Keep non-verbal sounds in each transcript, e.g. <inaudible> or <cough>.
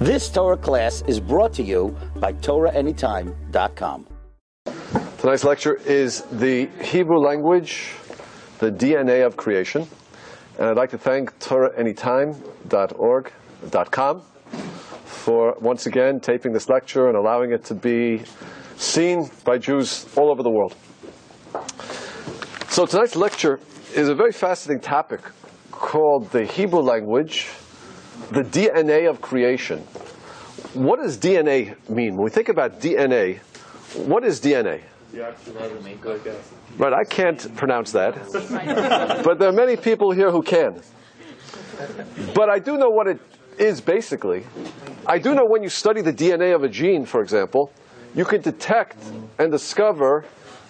This Torah class is brought to you by TorahAnytime.com. Tonight's lecture is the Hebrew language, the DNA of creation. And I'd like to thank TorahAnytime.org.com for once again taping this lecture and allowing it to be seen by Jews all over the world. So tonight's lecture is a very fascinating topic called the Hebrew language, the DNA of creation. What does DNA mean? When we think about DNA, what is DNA? Right, I can't pronounce that. but there are many people here who can. But I do know what it is basically. I do know when you study the DNA of a gene, for example, you can detect and discover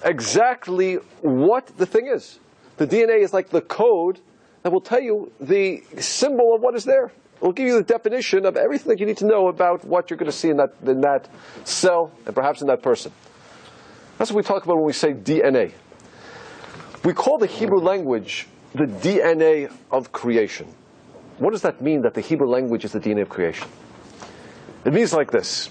exactly what the thing is. The DNA is like the code that will tell you the symbol of what is there. Will give you the definition of everything that you need to know about what you're going to see in that, in that cell and perhaps in that person. That's what we talk about when we say DNA. We call the Hebrew language the DNA of creation. What does that mean that the Hebrew language is the DNA of creation? It means like this.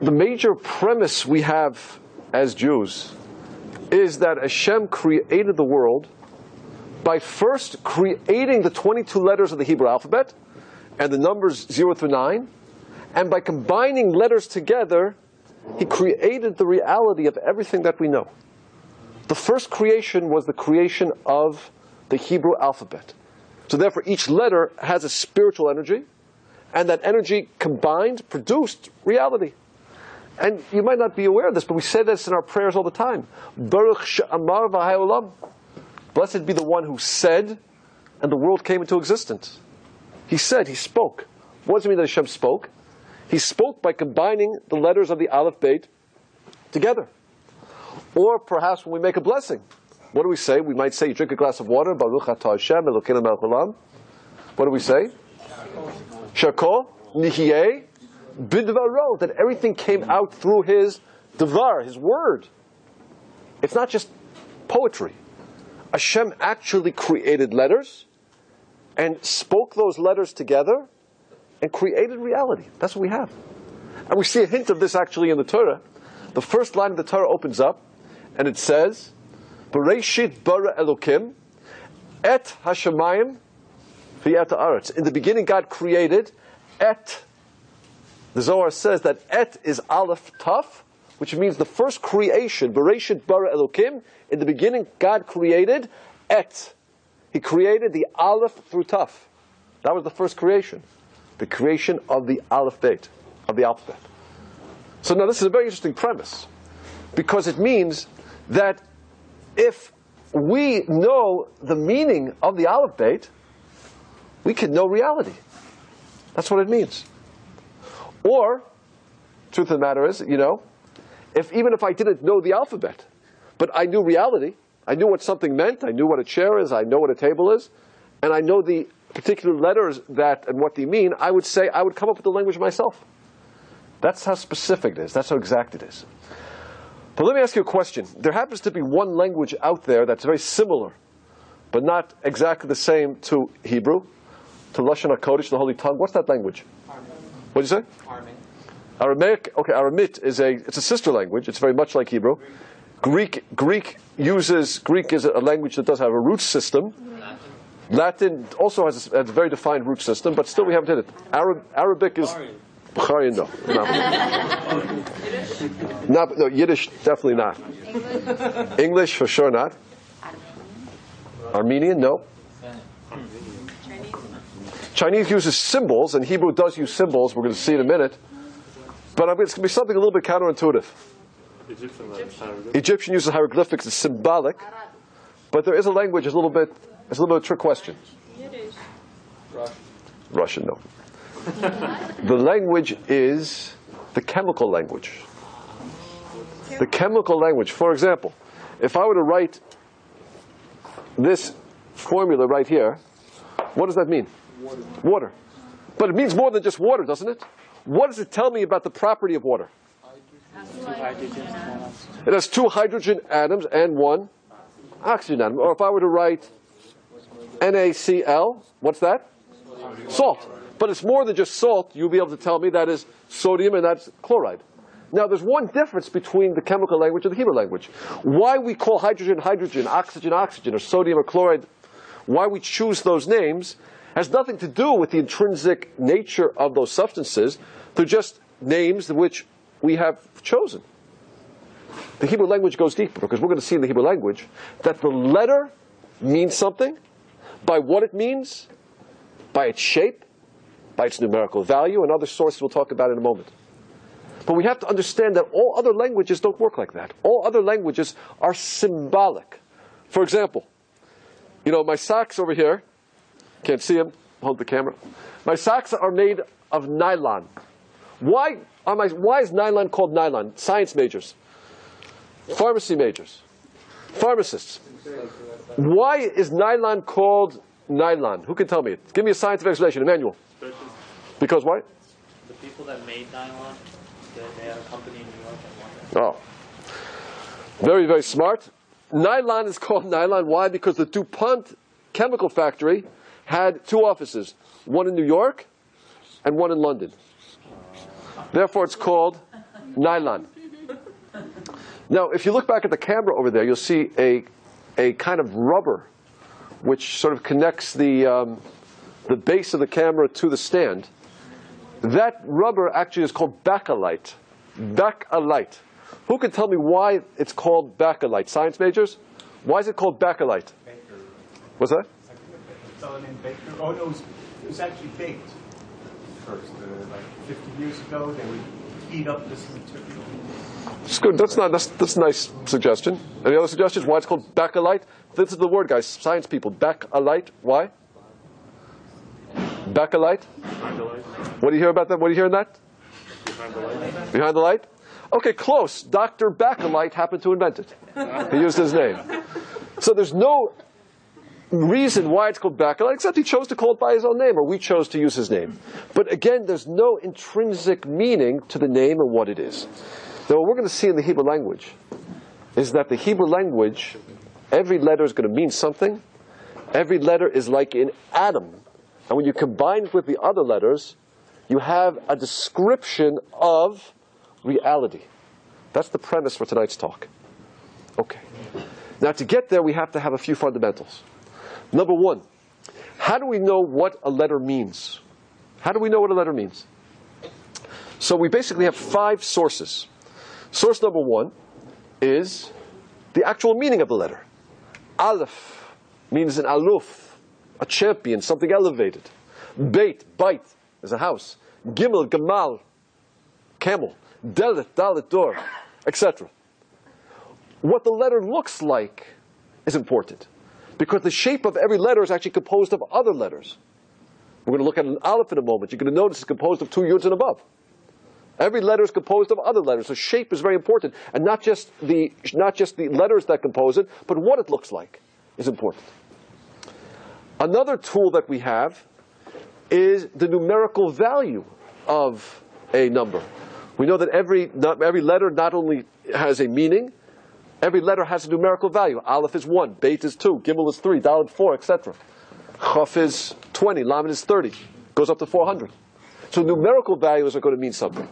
The major premise we have as Jews is that Hashem created the world by first creating the 22 letters of the Hebrew alphabet and the numbers 0 through 9, and by combining letters together, he created the reality of everything that we know. The first creation was the creation of the Hebrew alphabet. So therefore, each letter has a spiritual energy, and that energy combined produced reality. And you might not be aware of this, but we say this in our prayers all the time. Baruch she'amar v'hayolam. Blessed be the one who said, and the world came into existence. He said, he spoke. What does it mean that Hashem spoke? He spoke by combining the letters of the Aleph Beit together. Or perhaps when we make a blessing, what do we say? We might say, you drink a glass of water, Baruch atah Hashem. What do we say? Shakol, Nihye, Bidvaro, that everything came out through his Devar, his word. It's not just poetry. Hashem actually created letters and spoke those letters together and created reality. That's what we have. And we see a hint of this actually in the Torah. The first line of the Torah opens up and it says, Bereshit bara Elokim et hashemayim v'yet haaretz. In the beginning God created et. The Zohar says that et is aleph taf, which means the first creation, Bereshit bara Elokim. In the beginning God created et. He created the aleph through taf. That was the first creation the creation of the Aleph Beit, of the alphabet. So now this is a very interesting premise, because it means that if we know the meaning of the Aleph Beit, we can know reality. That's what it means. Or, truth of the matter is, you know, if even if I didn't know the alphabet, but I knew reality, I knew what something meant, I knew what a chair is, I know what a table is, and I know the particular letters that and what they mean, I would say I would come up with the language myself. That's how specific it is. That's how exact it is. But let me ask you a question. There happens to be one language out there that's very similar, but not exactly the same to Hebrew, to Lashon HaKodesh, the Holy Tongue. What's that language? What did you say? Aramaic. Aramaic. Okay, Aramit is a it's a sister language. It's very much like Hebrew. Greek Greek uses Greek is a language that does have a root system. Latin also has a, has a very defined root system, but still we haven't hit it. Arab, Arabic is no. <laughs> No. no, Yiddish definitely not. English for sure not. Armenian, no. Chinese uses symbols, and Hebrew does use symbols. We're going to see in a minute. But it's going to be something a little bit counterintuitive. Egyptian Egyptian uses hieroglyphics, it's symbolic. But there is a language, it's a little bit, it's a little bit of a trick question. Russian, no. the language is the chemical language. The chemical language. For example, if I were to write this formula right here, what does that mean? Water. water. But it means more than just water, doesn't it? What does it tell me about the property of water? It has two hydrogen atoms and one oxygen atom. Or if I were to write NaCl, what's that? Salt. But it's more than just salt. You'll be able to tell me that is sodium and that's chloride. Now, there's one difference between the chemical language and the Hebrew language. Why we call hydrogen hydrogen, oxygen oxygen, or sodium or chloride, why we choose those names has nothing to do with the intrinsic nature of those substances. They're just names which we have chosen. The Hebrew language goes deeper because we're going to see in the Hebrew language that the letter means something by what it means, by its shape, by its numerical value, and other sources we'll talk about in a moment. But we have to understand that all other languages don't work like that. All other languages are symbolic. For example, you know, my socks over here, can't see them, hold the camera. My socks are made of nylon. Why, are my, why is nylon called nylon? Science majors, pharmacy majors, pharmacists. Why is nylon called nylon? Who can tell me it? Give me a scientific explanation, Emmanuel. Because why? The people that made nylon, they, they had a company in New York and London. Oh. Very, very smart. Nylon is called nylon. Why? Because the DuPont chemical factory had two offices, one in New York and one in London. Therefore, it's called nylon. Now, if you look back at the camera over there, you'll see a, a kind of rubber which sort of connects the, um, the base of the camera to the stand. That rubber actually is called bakelite. Bakelite. Who can tell me why it's called bakelite? Science majors? Why is it called bakelite? What's that? Fellow named Baker. Oh no, it was, it was actually baked first. Uh, like 50 years ago, they would heat up this material. It's good. That's not. That's that's a nice suggestion. Any other suggestions? Why it's called bakelite? This is the word, guys. Science people. Bakelite. Why? Bakelite. What do you hear about that? What do you hear in that? Behind the light. Behind the light? Okay, close. Dr. Bakelite happened to invent it. He used his name. So there's no reason why it's called Bakelite, except he chose to call it by his own name, or we chose to use his name. But again, there's no intrinsic meaning to the name and what it is. Now, what we're going to see in the Hebrew language is that the Hebrew language, every letter is going to mean something. Every letter is like an atom. And when you combine it with the other letters, you have a description of reality. That's the premise for tonight's talk. Okay. Now, to get there, we have to have a few fundamentals. Number one, how do we know what a letter means? How do we know what a letter means? So we basically have five sources. Source number one is the actual meaning of the letter. Aleph means an aluf, a champion, something elevated. Beit, bait, is a house. Gimel, gamal, camel. Dalet, dalet, door, etc. What the letter looks like is important because the shape of every letter is actually composed of other letters. We're going to look at an aleph in a moment. You're going to notice it's composed of two yuds and a vav. Every letter is composed of other letters. So shape is very important, and not just the not just the letters that compose it, but what it looks like is important. Another tool that we have is the numerical value of a number. We know that every every letter not only has a meaning, every letter has a numerical value. Aleph is one, Beit is two, Gimel is three, Dalet four, etc. Chaf is twenty, Lamed is thirty, goes up to four hundred. So numerical values are going to mean something.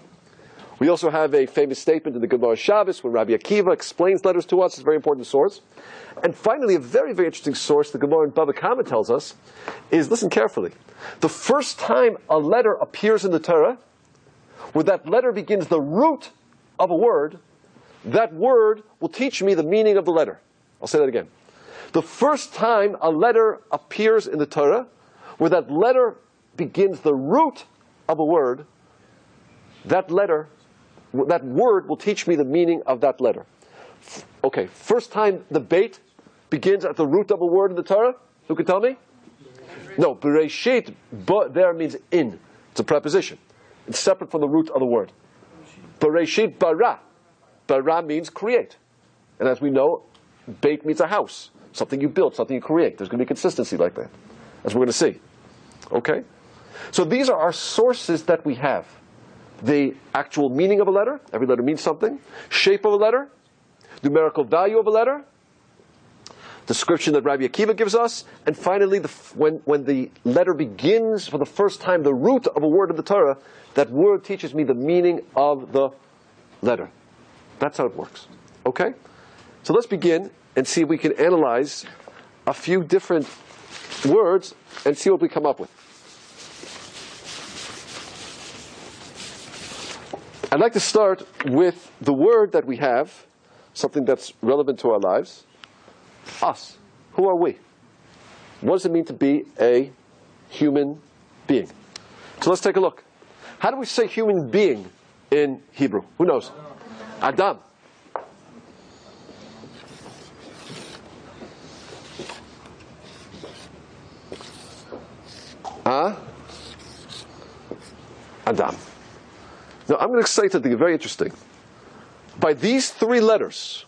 We also have a famous statement in the Gemara Shabbos when Rabbi Akiva explains letters to us. It's a very important source. And finally, a very, very interesting source the Gemara in Baba Kama tells us is, listen carefully, the first time a letter appears in the Torah, where that letter begins the root of a word, that word will teach me the meaning of the letter. I'll say that again. The first time a letter appears in the Torah, where that letter begins the root of a word, that letter that word will teach me the meaning of that letter. Okay, first time the bait begins at the root of a word in the Torah. Who can tell me? No, bereshit, but there means in. It's a preposition. It's separate from the root of the word. Bereshit bara. Bara means create. And as we know, bait means a house. Something you build, something you create. There's going to be consistency like that. As we're going to see. Okay? So these are our sources that we have the actual meaning of a letter. Every letter means something. Shape of a letter. Numerical value of a letter. description that Rabbi Akiva gives us, and finally, the, when, when the letter begins for the first time, the root of a word of the Torah, that word teaches me the meaning of the letter. That's how it works. Okay? So let's begin and see if we can analyze a few different words and see what we come up with. I'd like to start with the word that we have, something that's relevant to our lives. Us. Who are we? What does it mean to be a human being? So let's take a look. How do we say human being in Hebrew? Who knows? Adam. Ah? Adam. Now, I'm going to say something very interesting. By these three letters,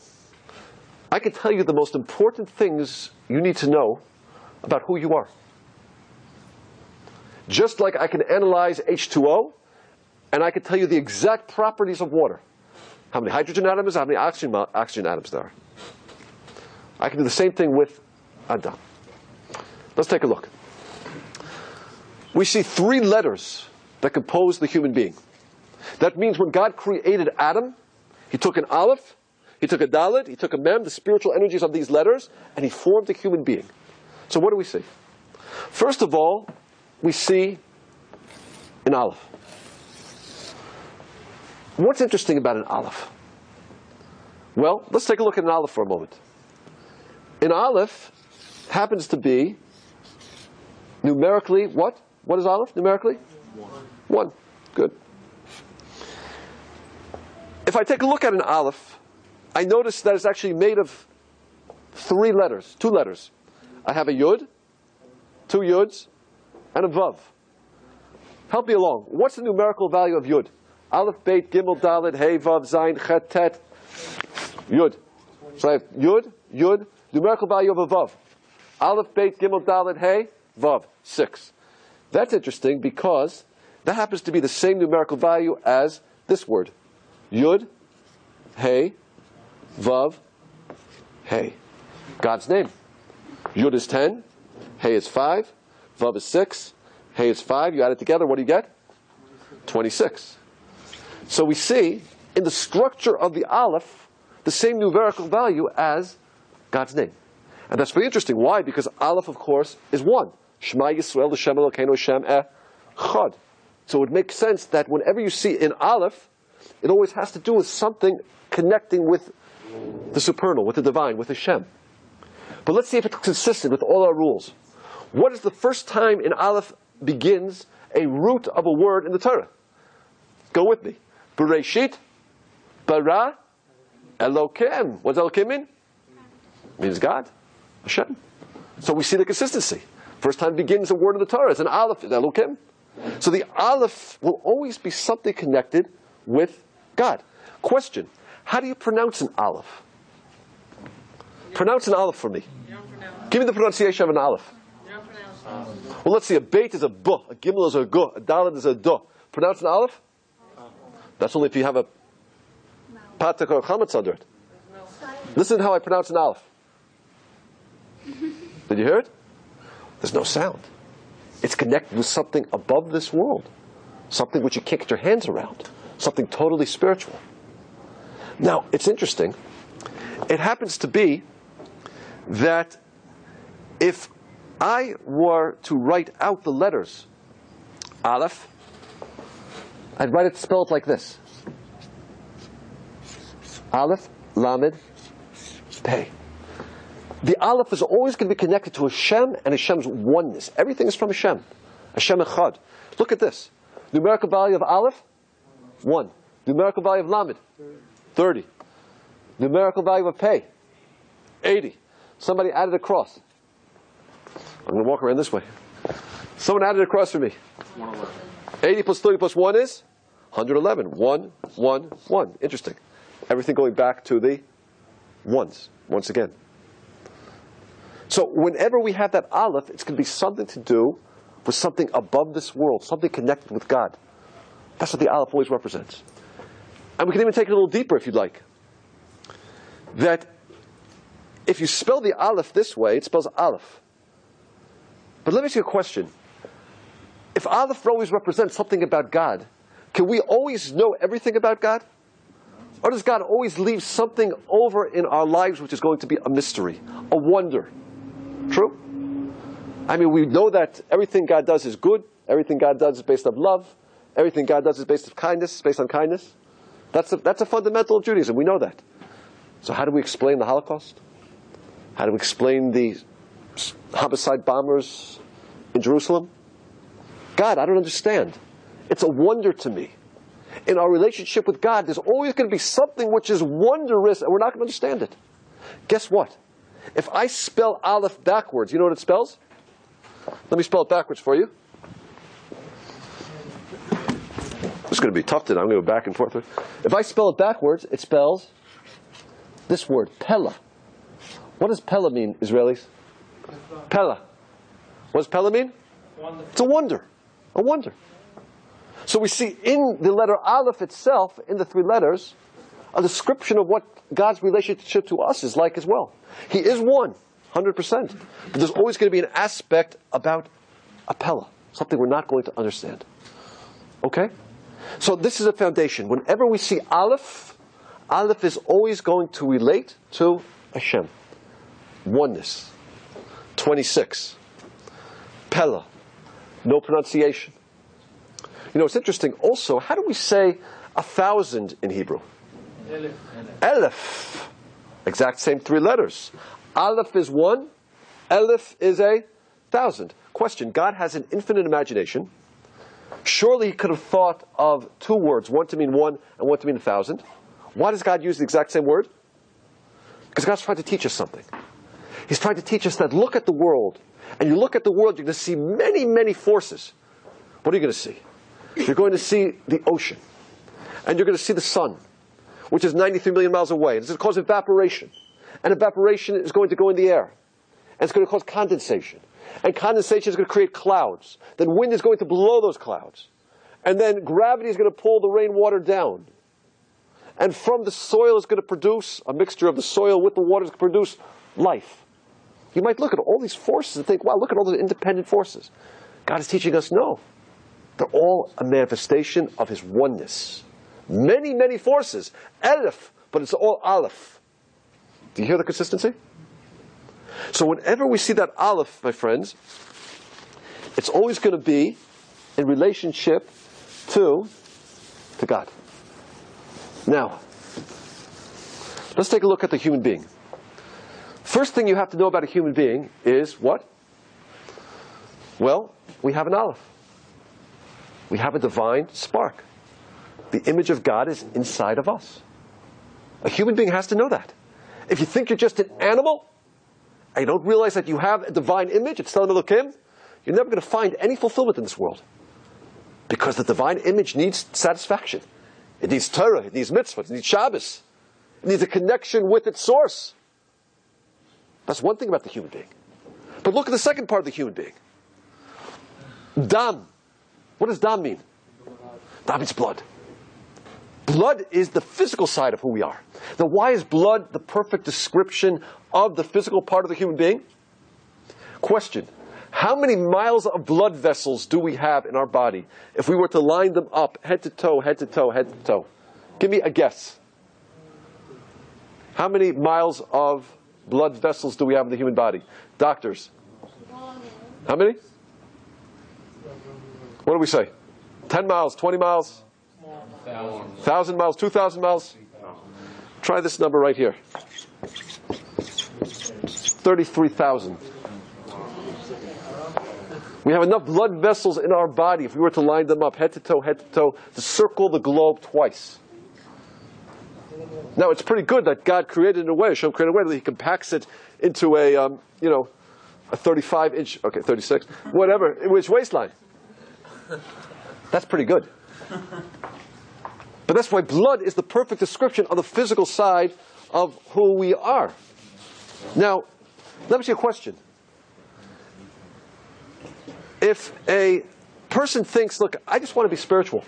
I can tell you the most important things you need to know about who you are. Just like I can analyze H2O, and I can tell you the exact properties of water. How many hydrogen atoms, how many oxygen, oxygen atoms there are. I can do the same thing with Adam. Let's take a look. We see three letters that compose the human being. That means when God created Adam, he took an aleph, he took a dalet, he took a mem, the spiritual energies of these letters, and he formed a human being. So what do we see? First of all, we see an aleph. What's interesting about an aleph? Well, let's take a look at an aleph for a moment. An aleph happens to be numerically what? What is aleph numerically? One. One. Good. If I take a look at an aleph, I notice that it's actually made of three letters, two letters. I have a yud, two yuds, and a vav. Help me along. What's the numerical value of yud? Aleph, Beit, Gimel, Dalet, Hey, Vav, Zayin, Chet, Tet, Yud. So I have Yud, Yud, numerical value of a Vav. Aleph, Beit, Gimel, Dalet, Hey, Vav, six. That's interesting because that happens to be the same numerical value as this word. Yud, Hey, Vav, Hey. God's name. Yud is 10, Hey is 5, Vav is 6, Hey is 5. You add it together, what do you get? 26. So we see in the structure of the Aleph the same numerical value as God's name. And that's very interesting. Why? Because Aleph, of course, is one. Shema Yisrael, Elokeinu, Echad. So it makes sense that whenever you see in Aleph, it always has to do with something connecting with the supernal, with the divine, with Hashem. But let's see if it's consistent with all our rules. What is the first time in Aleph begins a root of a word in the Torah? Go with me. Bereshit, bara, Elokim. What does Elokim mean? Means God, Hashem. So we see the consistency. First time begins the word of the Torah. It's an aleph, Elokim. So the aleph will always be something connected with God. Question: How do you pronounce an aleph? Pronounce an aleph for me. Give me the pronunciation of an aleph. Well, let's see. A beit is a a gimel is a gu, a is a. Pronounce an aleph. That's only if you have a patak or chametz under it. Listen to how I pronounce an aleph. <laughs> Did you hear it? There's no sound. It's connected with something above this world, something which you can't get your hands around, something totally spiritual. Now, it's interesting. It happens to be that if I were to write out the letters, Aleph, I'd write it spelled like this. Aleph, Lamed, Pei. The Aleph is always going to be connected to Hashem and Hashem's oneness. Everything is from Hashem. Hashem Echad. Look at this. Numerical value of Aleph, 1. Numerical value of Lamed, 30. Numerical value of Pei, 80. Somebody added a cross. I'm going to walk around this way. Someone added a cross for me. 80 plus 30 plus 1 is 111. 1, 1, 1. Interesting. Everything going back to the ones, once again. So whenever we have that aleph, it's going to be something to do with something above this world, something connected with God. That's what the aleph always represents. And we can even take it a little deeper if you'd like. That if you spell the Aleph this way, it spells Aleph. But let me ask you a question. If Aleph always represents something about God, can we always know everything about God? Or does God always leave something over in our lives which is going to be a mystery, a wonder? True? I mean, we know that everything God does is good, everything God does is based on love, everything God does is based on kindness, based on kindness. That's a, that's a fundamental of Judaism. We know that. So, how do we explain the Holocaust? How do we explain the homicide bombers in Jerusalem? God, I don't understand. It's a wonder to me. In our relationship with God, there's always going to be something which is wondrous, and we're not going to understand it. Guess what? If I spell Aleph backwards, you know what it spells? Let me spell it backwards for you. It's going to be tough today. I'm going to go back and forth. If I spell it backwards, it spells this word, Pella. What does Pella mean, Israelis? Pella. What does Pella mean? It's a wonder. A wonder. So we see in the letter Aleph itself, in the three letters, a description of what God's relationship to us is like as well. He is one, 100%. But there's always going to be an aspect about a Pella, something we're not going to understand. Okay? So this is a foundation. Whenever we see Aleph, Aleph is always going to relate to Hashem. Oneness. 26. Pella. No pronunciation. You know, it's interesting also, how do we say a thousand in Hebrew? Aleph. Exact same three letters. Aleph is one, Aleph is a thousand. Question God has an infinite imagination. Surely he could have thought of two words, one to mean one and one to mean a thousand. Why does God use the exact same word? Because God's trying to teach us something. He's trying to teach us that look at the world, and you look at the world, you're going to see many, many forces. What are you going to see? You're going to see the ocean, and you're going to see the sun, which is 93 million miles away. It's going to cause evaporation, and evaporation is going to go in the air, and it's going to cause condensation, and condensation is going to create clouds. Then wind is going to blow those clouds, and then gravity is going to pull the rainwater down, and from the soil is going to produce a mixture of the soil with the water is going to produce life. You might look at all these forces and think, wow, look at all the independent forces. God is teaching us no. They're all a manifestation of his oneness. Many, many forces. Aleph, but it's all Aleph. Do you hear the consistency? So whenever we see that Aleph, my friends, it's always going to be in relationship to, to God. Now, let's take a look at the human being. First thing you have to know about a human being is what? Well, we have an Aleph. We have a divine spark. The image of God is inside of us. A human being has to know that. If you think you're just an animal, and you don't realize that you have a divine image, it's tzelem Elohim, you're never going to find any fulfillment in this world. Because the divine image needs satisfaction. It needs Torah, it needs mitzvah, it needs Shabbos. It needs a connection with its source. That's one thing about the human being. But look at the second part of the human being. Dam. What does dam mean? Dam means blood. Blood is the physical side of who we are. Now, why is blood the perfect description of the physical part of the human being? Question How many miles of blood vessels do we have in our body if we were to line them up head to toe, head to toe, head to toe? Give me a guess. How many miles of blood vessels do we have in the human body? Doctors. How many? What do we say? 10 miles, 20 miles? 1,000 miles, 2,000 miles? Try this number right here 33,000. We have enough blood vessels in our body, if we were to line them up head to toe, head to toe, to circle the globe twice. Now, it's pretty good that God created a way, Hashem created a way that He compacts it into a, um, you know, a 35 inch, okay, 36, whatever, which waistline. That's pretty good. But that's why blood is the perfect description of the physical side of who we are. Now, let me ask you a question. If a person thinks, look, I just want to be spiritual,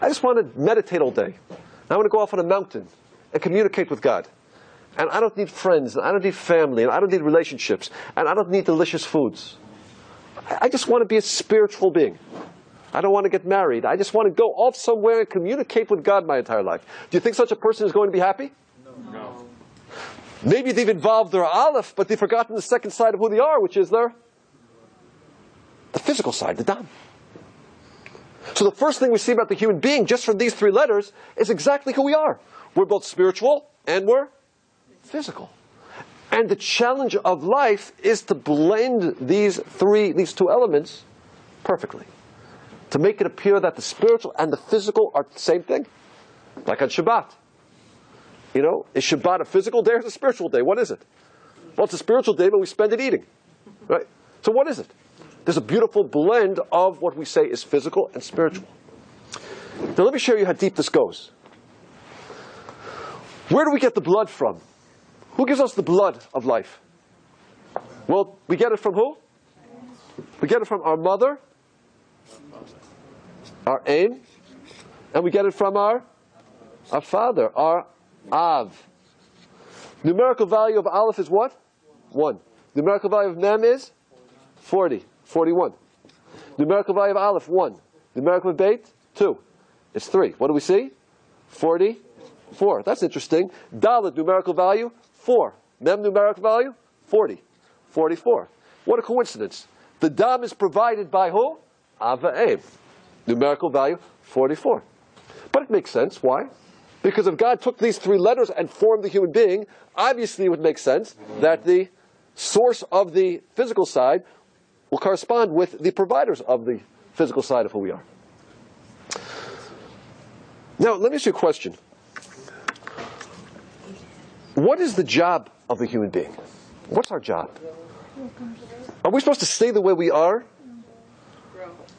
I just want to meditate all day, I want to go off on a mountain and communicate with God. and I don't need friends, and I don't need family, and I don't need relationships, and I don't need delicious foods. I- just want to be a spiritual being. I don't want to get married. I just want to go off somewhere and communicate with God my entire life. Do you think such a person is going to be happy? No. Maybe they've involved their aleph, but they've forgotten the second side of who they are, which is their the physical side, the dam. So the first thing we see about the human being, just from these three letters, is exactly who we are. We're both spiritual and we're physical. And the challenge of life is to blend these three, these two elements perfectly. To make it appear that the spiritual and the physical are the same thing. Like on Shabbat. You know, is Shabbat a physical day or is it a spiritual day? What is it? Well, it's a spiritual day, but we spend it eating. Right? So what is it? There's a beautiful blend of what we say is physical and spiritual. Now let me show you how deep this goes. Where do we get the blood from? Who gives us the blood of life? Well, we get it from who? We get it from our mother, our aim, and we get it from our, our father, our Av. Numerical value of Aleph is what? 1. Numerical value of Mem is 40, 41. Numerical value of Aleph, 1. Numerical of Beit, 2. It's 3. What do we see? 44. That's interesting. Dalet, numerical value, 4. Mem, numerical value, 40. 44. What a coincidence. The Dam is provided by who? Ava'im. Numerical value, 44. But it makes sense. Why? Because if God took these three letters and formed the human being, obviously it would make sense that the source of the physical side will correspond with the providers of the physical side of who we are. Now, let me ask you a question. What is the job of a human being? What's our job? Are we supposed to stay the way we are?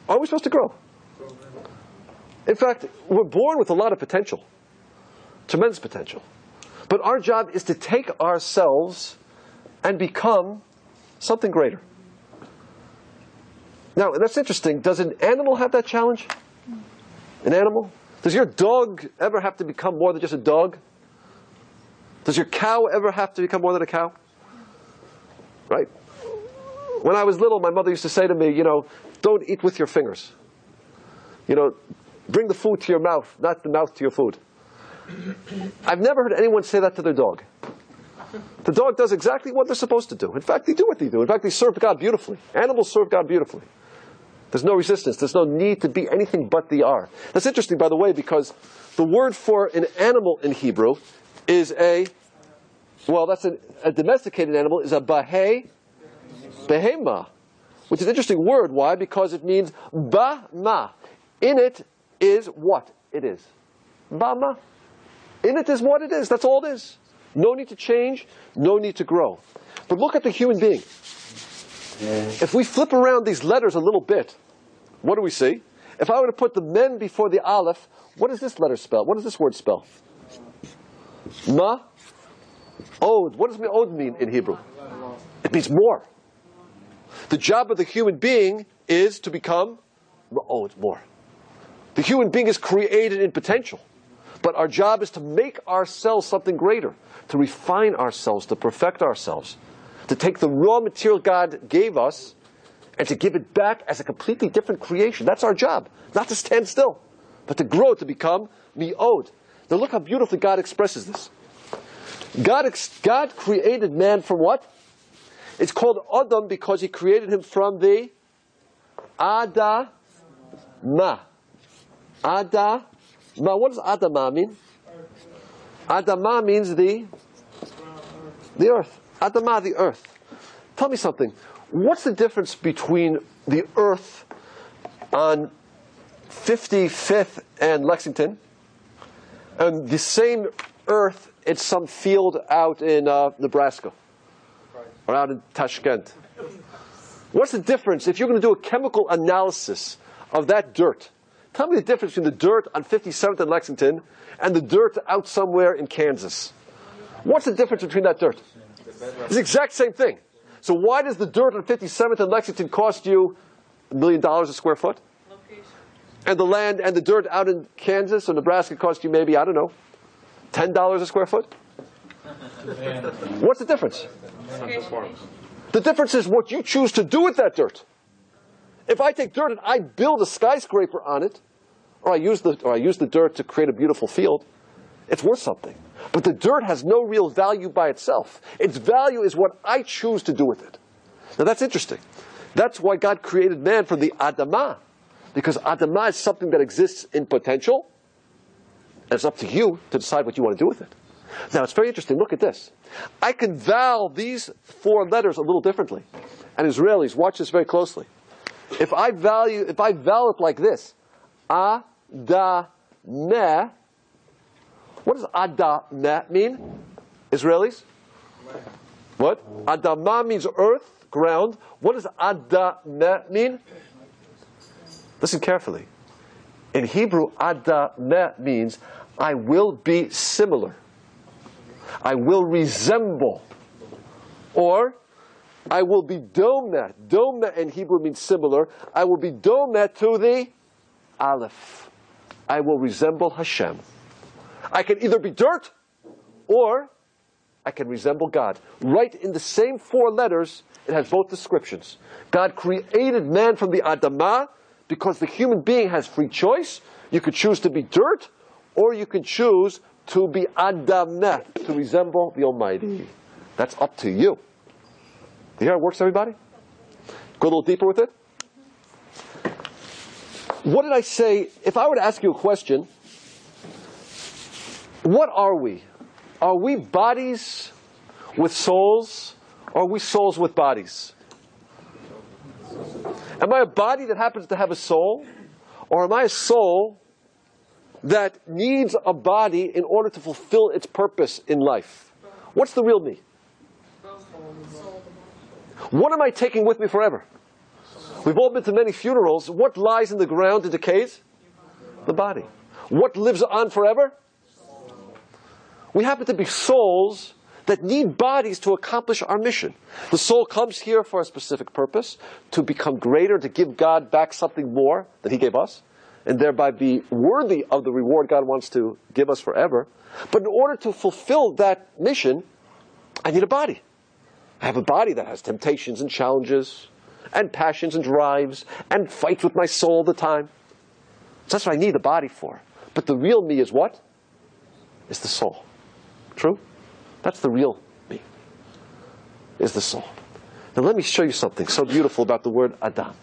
Are we supposed to grow? In fact, we're born with a lot of potential, tremendous potential. But our job is to take ourselves and become something greater. Now, that's interesting. Does an animal have that challenge? An animal? Does your dog ever have to become more than just a dog? Does your cow ever have to become more than a cow? Right? When I was little, my mother used to say to me, you know, don't eat with your fingers. You know, bring the food to your mouth, not the mouth to your food. I've never heard anyone say that to their dog. The dog does exactly what they're supposed to do. In fact, they do what they do. In fact, they serve God beautifully. Animals serve God beautifully. There's no resistance. There's no need to be anything but the are. That's interesting, by the way, because the word for an animal in Hebrew is a, well, that's a domesticated animal, is a bahe, behema, which is an interesting word. Why? Because it means ba-ma. In it is what it is. Ba-ma. In it is what it is. That's all it is. No need to change, no need to grow. But look at the human being. If we flip around these letters a little bit, what do we see? If I were to put the mem before the aleph, what does this letter spell? What does this word spell? Ma? Od. What does od mean in Hebrew? It means more. The job of the human being is to become od, more. The human being is created in potential. But our job is to make ourselves something greater, to refine ourselves, to perfect ourselves, to take the raw material God gave us and to give it back as a completely different creation. That's our job. Not to stand still, but to grow, to become mi'od. Now look how beautifully God expresses this. God, ex- God created man from what? It's called Adam because he created him from the Adama. Adama. What does Adama mean? Adama means the the earth. Adama, the earth. Tell me something. What's the difference between the earth on 55th and Lexington and the same earth in some field out in uh, Nebraska or out in Tashkent? What's the difference if you're going to do a chemical analysis of that dirt? Tell me the difference between the dirt on 57th and Lexington and the dirt out somewhere in Kansas. What's the difference between that dirt? It's the exact same thing. So why does the dirt on 57th and Lexington cost you a million dollars a square foot? And the land and the dirt out in Kansas or Nebraska cost you maybe, I don't know, $10 a square foot? What's the difference? The difference is what you choose to do with that dirt. If I take dirt and I build a skyscraper on it, or I use the, or I use the dirt to create a beautiful field, it's worth something. But the dirt has no real value by itself. Its value is what I choose to do with it. Now that's interesting. That's why God created man from the Adamah. Because Adamah is something that exists in potential. And it's up to you to decide what you want to do with it. Now it's very interesting. Look at this. I can vowel these four letters a little differently. And Israelis, watch this very closely. If I value, if I vowel it like this, Adameh, what does Adameh mean? Israelis? What? Adamah means earth, ground. What does Adameh mean? Listen carefully. In Hebrew, Adameh means I will be similar. I will resemble. Or I will be domeh. Domeh in Hebrew means similar. I will be domeh to the Aleph. I will resemble Hashem. I can either be dirt or I can resemble God. Right in the same four letters, it has both descriptions. God created man from the Adamah because the human being has free choice. You could choose to be dirt or you can choose to be Adameh, to resemble the Almighty. That's up to you. You hear how it works, everybody? Go a little deeper with it. What did I say? If I were to ask you a question, what are we? Are we bodies with souls, or are we souls with bodies? Am I a body that happens to have a soul, or am I a soul that needs a body in order to fulfill its purpose in life? What's the real me? What am I taking with me forever? We've all been to many funerals. What lies in the ground and decays? The body. What lives on forever? We happen to be souls that need bodies to accomplish our mission. The soul comes here for a specific purpose, to become greater, to give God back something more that He gave us, and thereby be worthy of the reward God wants to give us forever. But in order to fulfill that mission, I need a body. I have a body that has temptations and challenges, and passions and drives, and fights with my soul all the time. So that's what I need a body for. But the real me is what? Is the soul. True? That's the real me, is the soul. Now let me show you something so beautiful about the word Adam.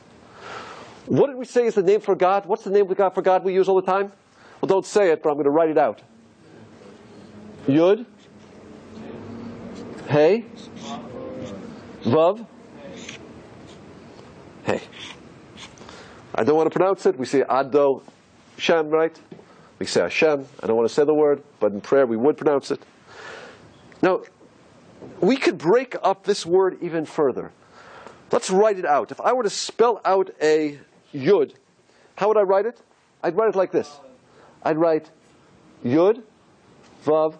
What did we say is the name for God? What's the name we got for God we use all the time? Well, don't say it, but I'm going to write it out. Yud, Hey, Vav, Hey. I don't want to pronounce it. We say Ado Shem, right? We say Hashem. I don't want to say the word, but in prayer we would pronounce it. Now, we could break up this word even further. Let's write it out. If I were to spell out a yud, how would I write it? I'd write it like this. I'd write yud, vav,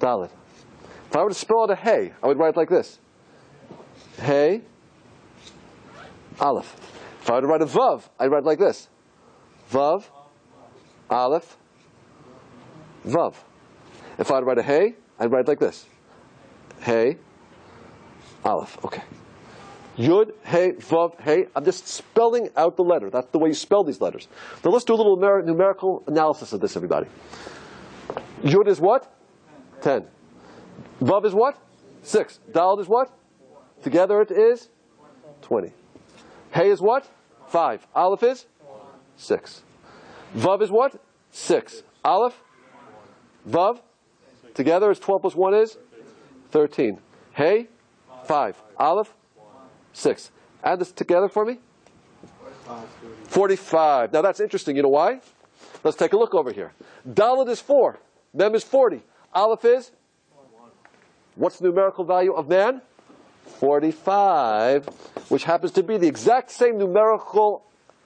dalet. If I were to spell out a hey, I would write it like this. Hey, aleph. If I were to write a vav, I'd write it like this. Vav, aleph, vav. If I'd write a hey, I'd write like this. Hey, aleph. Okay. Yud, hey, vav, hey. I'm just spelling out the letter. That's the way you spell these letters. Now let's do a little numer- numerical analysis of this, everybody. Yud is what? Ten. Vav is what? Six. Daled is what? Together it is twenty. Hey is what? Five. Aleph is? Six. Vav is what? Six. Aleph? Vav? Together is 12 plus 1 is? 13. Hey? 5. Aleph? 6. Add this together for me. 45. Now that's interesting. You know why? Let's take a look over here. Dalet is 4. Mem is 40. Aleph is? What's the numerical value of man? 45, which happens to be the exact same numerical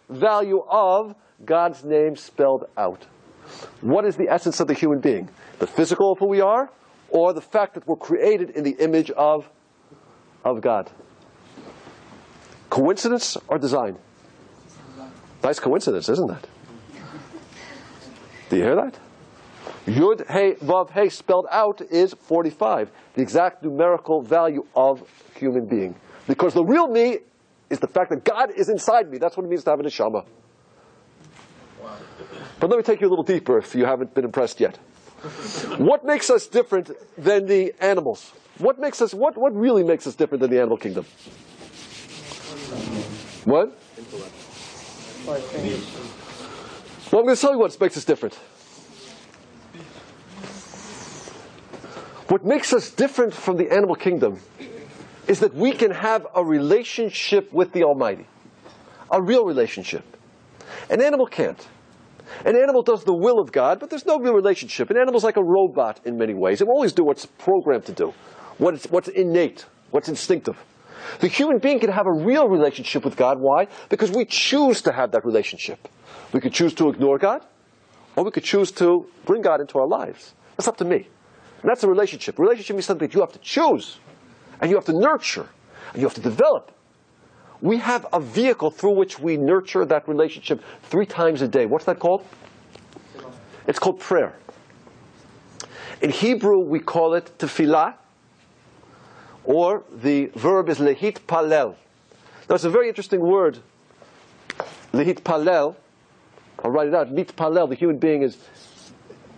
value of God's name spelled out. What is the essence of the human being? The physical of who we are, or the fact that we're created in the image of, of God? Coincidence or design? Nice coincidence, isn't that? Do you hear that? Yud Hey Vav Hey spelled out is 45, the exact numerical value of human being. Because the real me is the fact that God is inside me. That's what it means to have a neshama. But let me take you a little deeper if you haven't been impressed yet. What makes us different than the animals? What makes us what, what really makes us different than the animal kingdom? What? Well, I'm going to tell you what makes us different. What makes us different from the animal kingdom is that we can have a relationship with the Almighty. A real relationship. An animal can't. An animal does the will of God, but there's no real relationship. An animal's like a robot in many ways. It will always do what's programmed to do, what's, what's innate, what's instinctive. The human being can have a real relationship with God. Why? Because we choose to have that relationship. We could choose to ignore God, or we could choose to bring God into our lives. That's up to me. And that's a relationship. Relationship is something that you have to choose, and you have to nurture, and you have to develop. We have a vehicle through which we nurture that relationship three times a day. What's that called? It's called prayer. In Hebrew, we call it tefillah, or the verb is lehit palel. Now, it's a very interesting word, lehit palel. I'll write it out. Mit palel, the human being is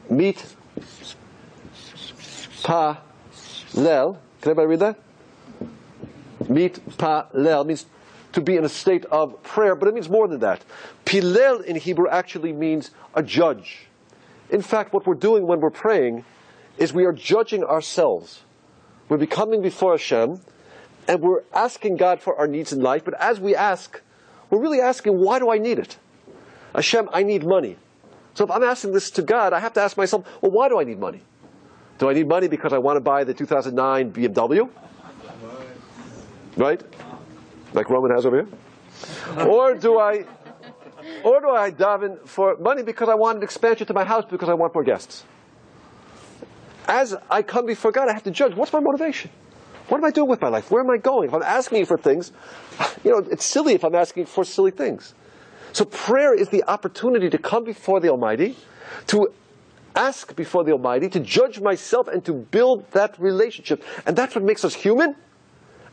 mit pa lel. Can everybody read that? Mit pa lel means to be in a state of prayer, but it means more than that. Pilel in Hebrew actually means a judge. In fact, what we're doing when we're praying is we are judging ourselves. We're becoming before Hashem, and we're asking God for our needs in life, but as we ask, we're really asking, why do I need it? Hashem, I need money. So if I'm asking this to God, I have to ask myself, well, why do I need money? Do I need money because I want to buy the 2009 BMW? Right? Like Roman has over here? or do I or do I daven for money because I want an expansion to my house because I want more guests? As I come before God, I have to judge what's my motivation? What am I doing with my life? Where am I going? If I'm asking for things, <laughs> you know, it's silly if I'm asking for silly things. So prayer is the opportunity to come before the Almighty, to ask before the Almighty, to judge myself and to build that relationship. And that's what makes us human.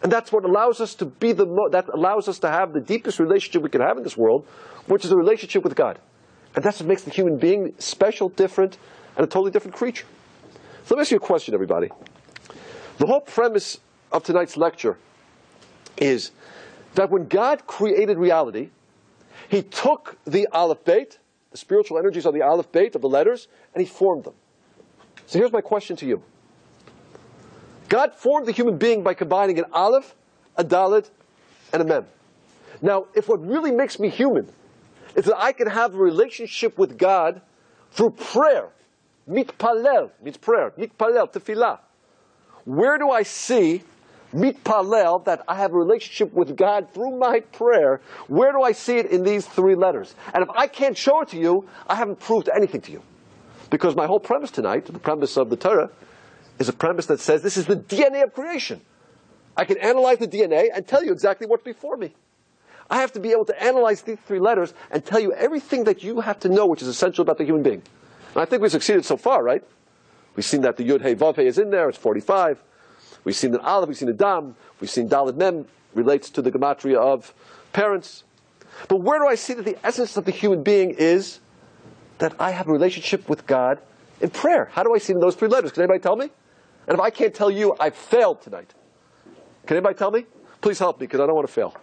And that's what allows us to be the mo- that allows us to have the deepest relationship we can have in this world, which is a relationship with God. And that's what makes the human being special, different, and a totally different creature. So let me ask you a question, everybody. The whole premise of tonight's lecture is that when God created reality, He took the Aleph Beit, the spiritual energies of the Aleph Beit, of the letters, and He formed them. So here's my question to you. God formed the human being by combining an Aleph, a Dalet, and a Mem. Now, if what really makes me human is that I can have a relationship with God through prayer, mitpalel means prayer, mitpalel, tefillah. Where do I see mitpalel, that I have a relationship with God through my prayer? Where do I see it in these three letters? And if I can't show it to you, I haven't proved anything to you. Because my whole premise tonight, the premise of the Torah, is a premise that says this is the DNA of creation. I can analyze the DNA and tell you exactly what's before me. I have to be able to analyze these three letters and tell you everything that you have to know, which is essential about the human being. And I think we've succeeded so far, right? We've seen that the Yud Hey Vav Hey is in there, it's 45. We've seen that Aleph, we've seen the Dam, we've seen Dalet Mem relates to the gematria of parents. But where do I see that the essence of the human being is that I have a relationship with God in prayer? How do I see it in those three letters? Can anybody tell me? And if I can't tell you, I've failed tonight. Can anybody tell me? Please help me because I don't want to fail.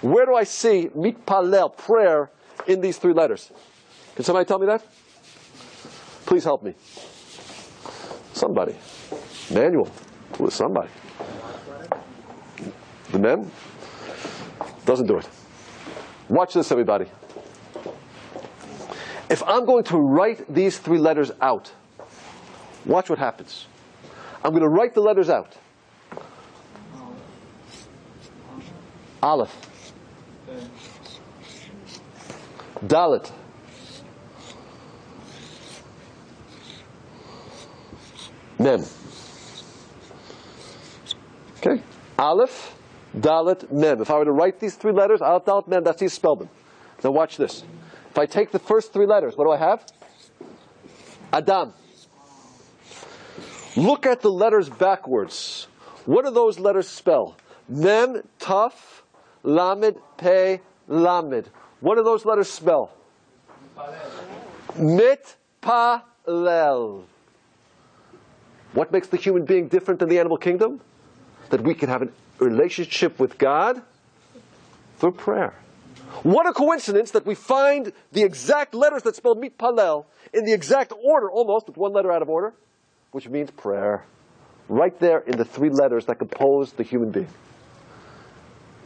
Where do I see mitpalel, prayer, in these three letters? Can somebody tell me that? Please help me. Somebody. Manual. Who is somebody? The men? Doesn't do it. Watch this, everybody. If I'm going to write these three letters out, watch what happens. I'm going to write the letters out. Aleph. Dalet. Mem. Okay? Aleph, Dalet, Mem. If I were to write these three letters, Aleph, Dalet, Mem, that's how you spell them. Now watch this. If I take the first three letters, what do I have? Adam. Look at the letters backwards. What do those letters spell? Mem, Taf, Lamed, Pe, Lamed. What do those letters spell? Mit, Pa, Lel. What makes the human being different than the animal kingdom? That we can have a relationship with God through prayer. What a coincidence that we find the exact letters that spell Mit mitpalel in the exact order, almost, with one letter out of order, which means prayer. Right there in the three letters that compose the human being.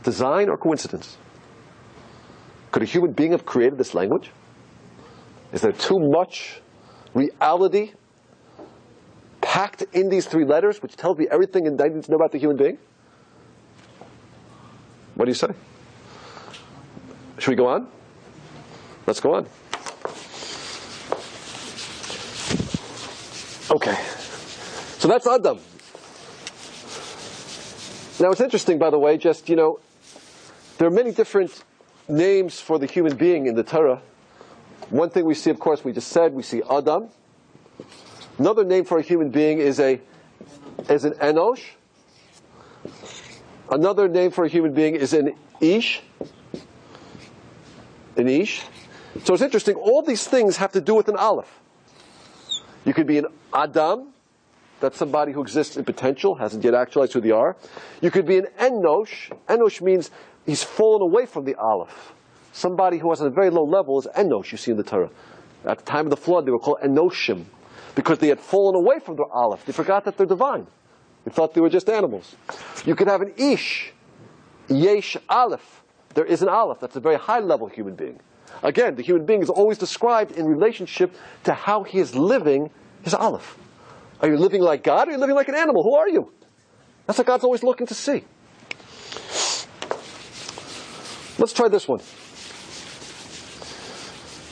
Design or coincidence? Could a human being have created this language? Is there too much reality packed in these three letters, which tells me everything I need to know about the human being? What do you say? Should we go on? Let's go on. Okay. So that's Adam. Now it's interesting, by the way, just, you know, there are many different names for the human being in the Torah. One thing we see, of course, we just said, we see Adam. Another name for a human being is a is an Enosh. Another name for a human being is an Ish. An Ish. So it's interesting, all these things have to do with an Aleph. You could be an Adam, that's somebody who exists in potential, hasn't yet actualized who they are. You could be an Enosh. Enosh means he's fallen away from the Aleph. Somebody who was at a very low level is Enosh, you see in the Torah. At the time of the flood, they were called Enoshim because they had fallen away from their Aleph. They forgot that they're divine. They thought they were just animals. You could have an Ish, Yesh Aleph. There is an Aleph. That's a very high level human being. Again, the human being is always described in relationship to how he is living his Aleph. Are you living like God or are you living like an animal? Who are you? That's what God's always looking to see. Let's try this one.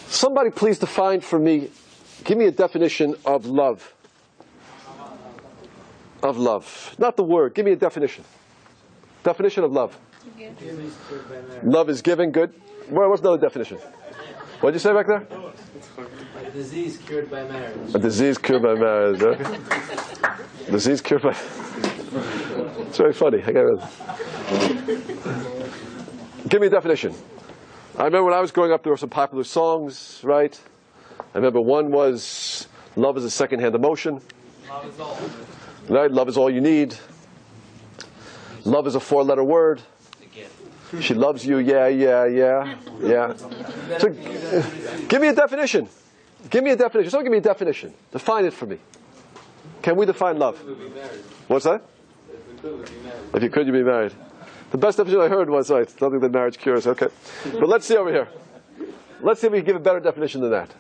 Somebody please define for me, give me a definition of love. Of love. Not the word, give me a definition. Definition of love. Love is giving, good. Where what's another definition? What did you say back there? A disease cured by marriage. A disease cured by marriage. Okay. disease cured by. <laughs> It's very funny. I got it. Give me a definition. I remember when I was growing up, there were some popular songs, right? I remember one was "Love is a second-hand emotion." Love is all. Right? Love is all you need. Love is a four-letter word. She loves you. Yeah, yeah, yeah, yeah. So, give me a definition. Give me a definition. Someone give me a definition. Define it for me. Can we define love? What's that? If you could, you'd be married. The best definition I heard was, right, nothing that marriage cures. Okay. But let's see over here. Let's see if we can give a better definition than that.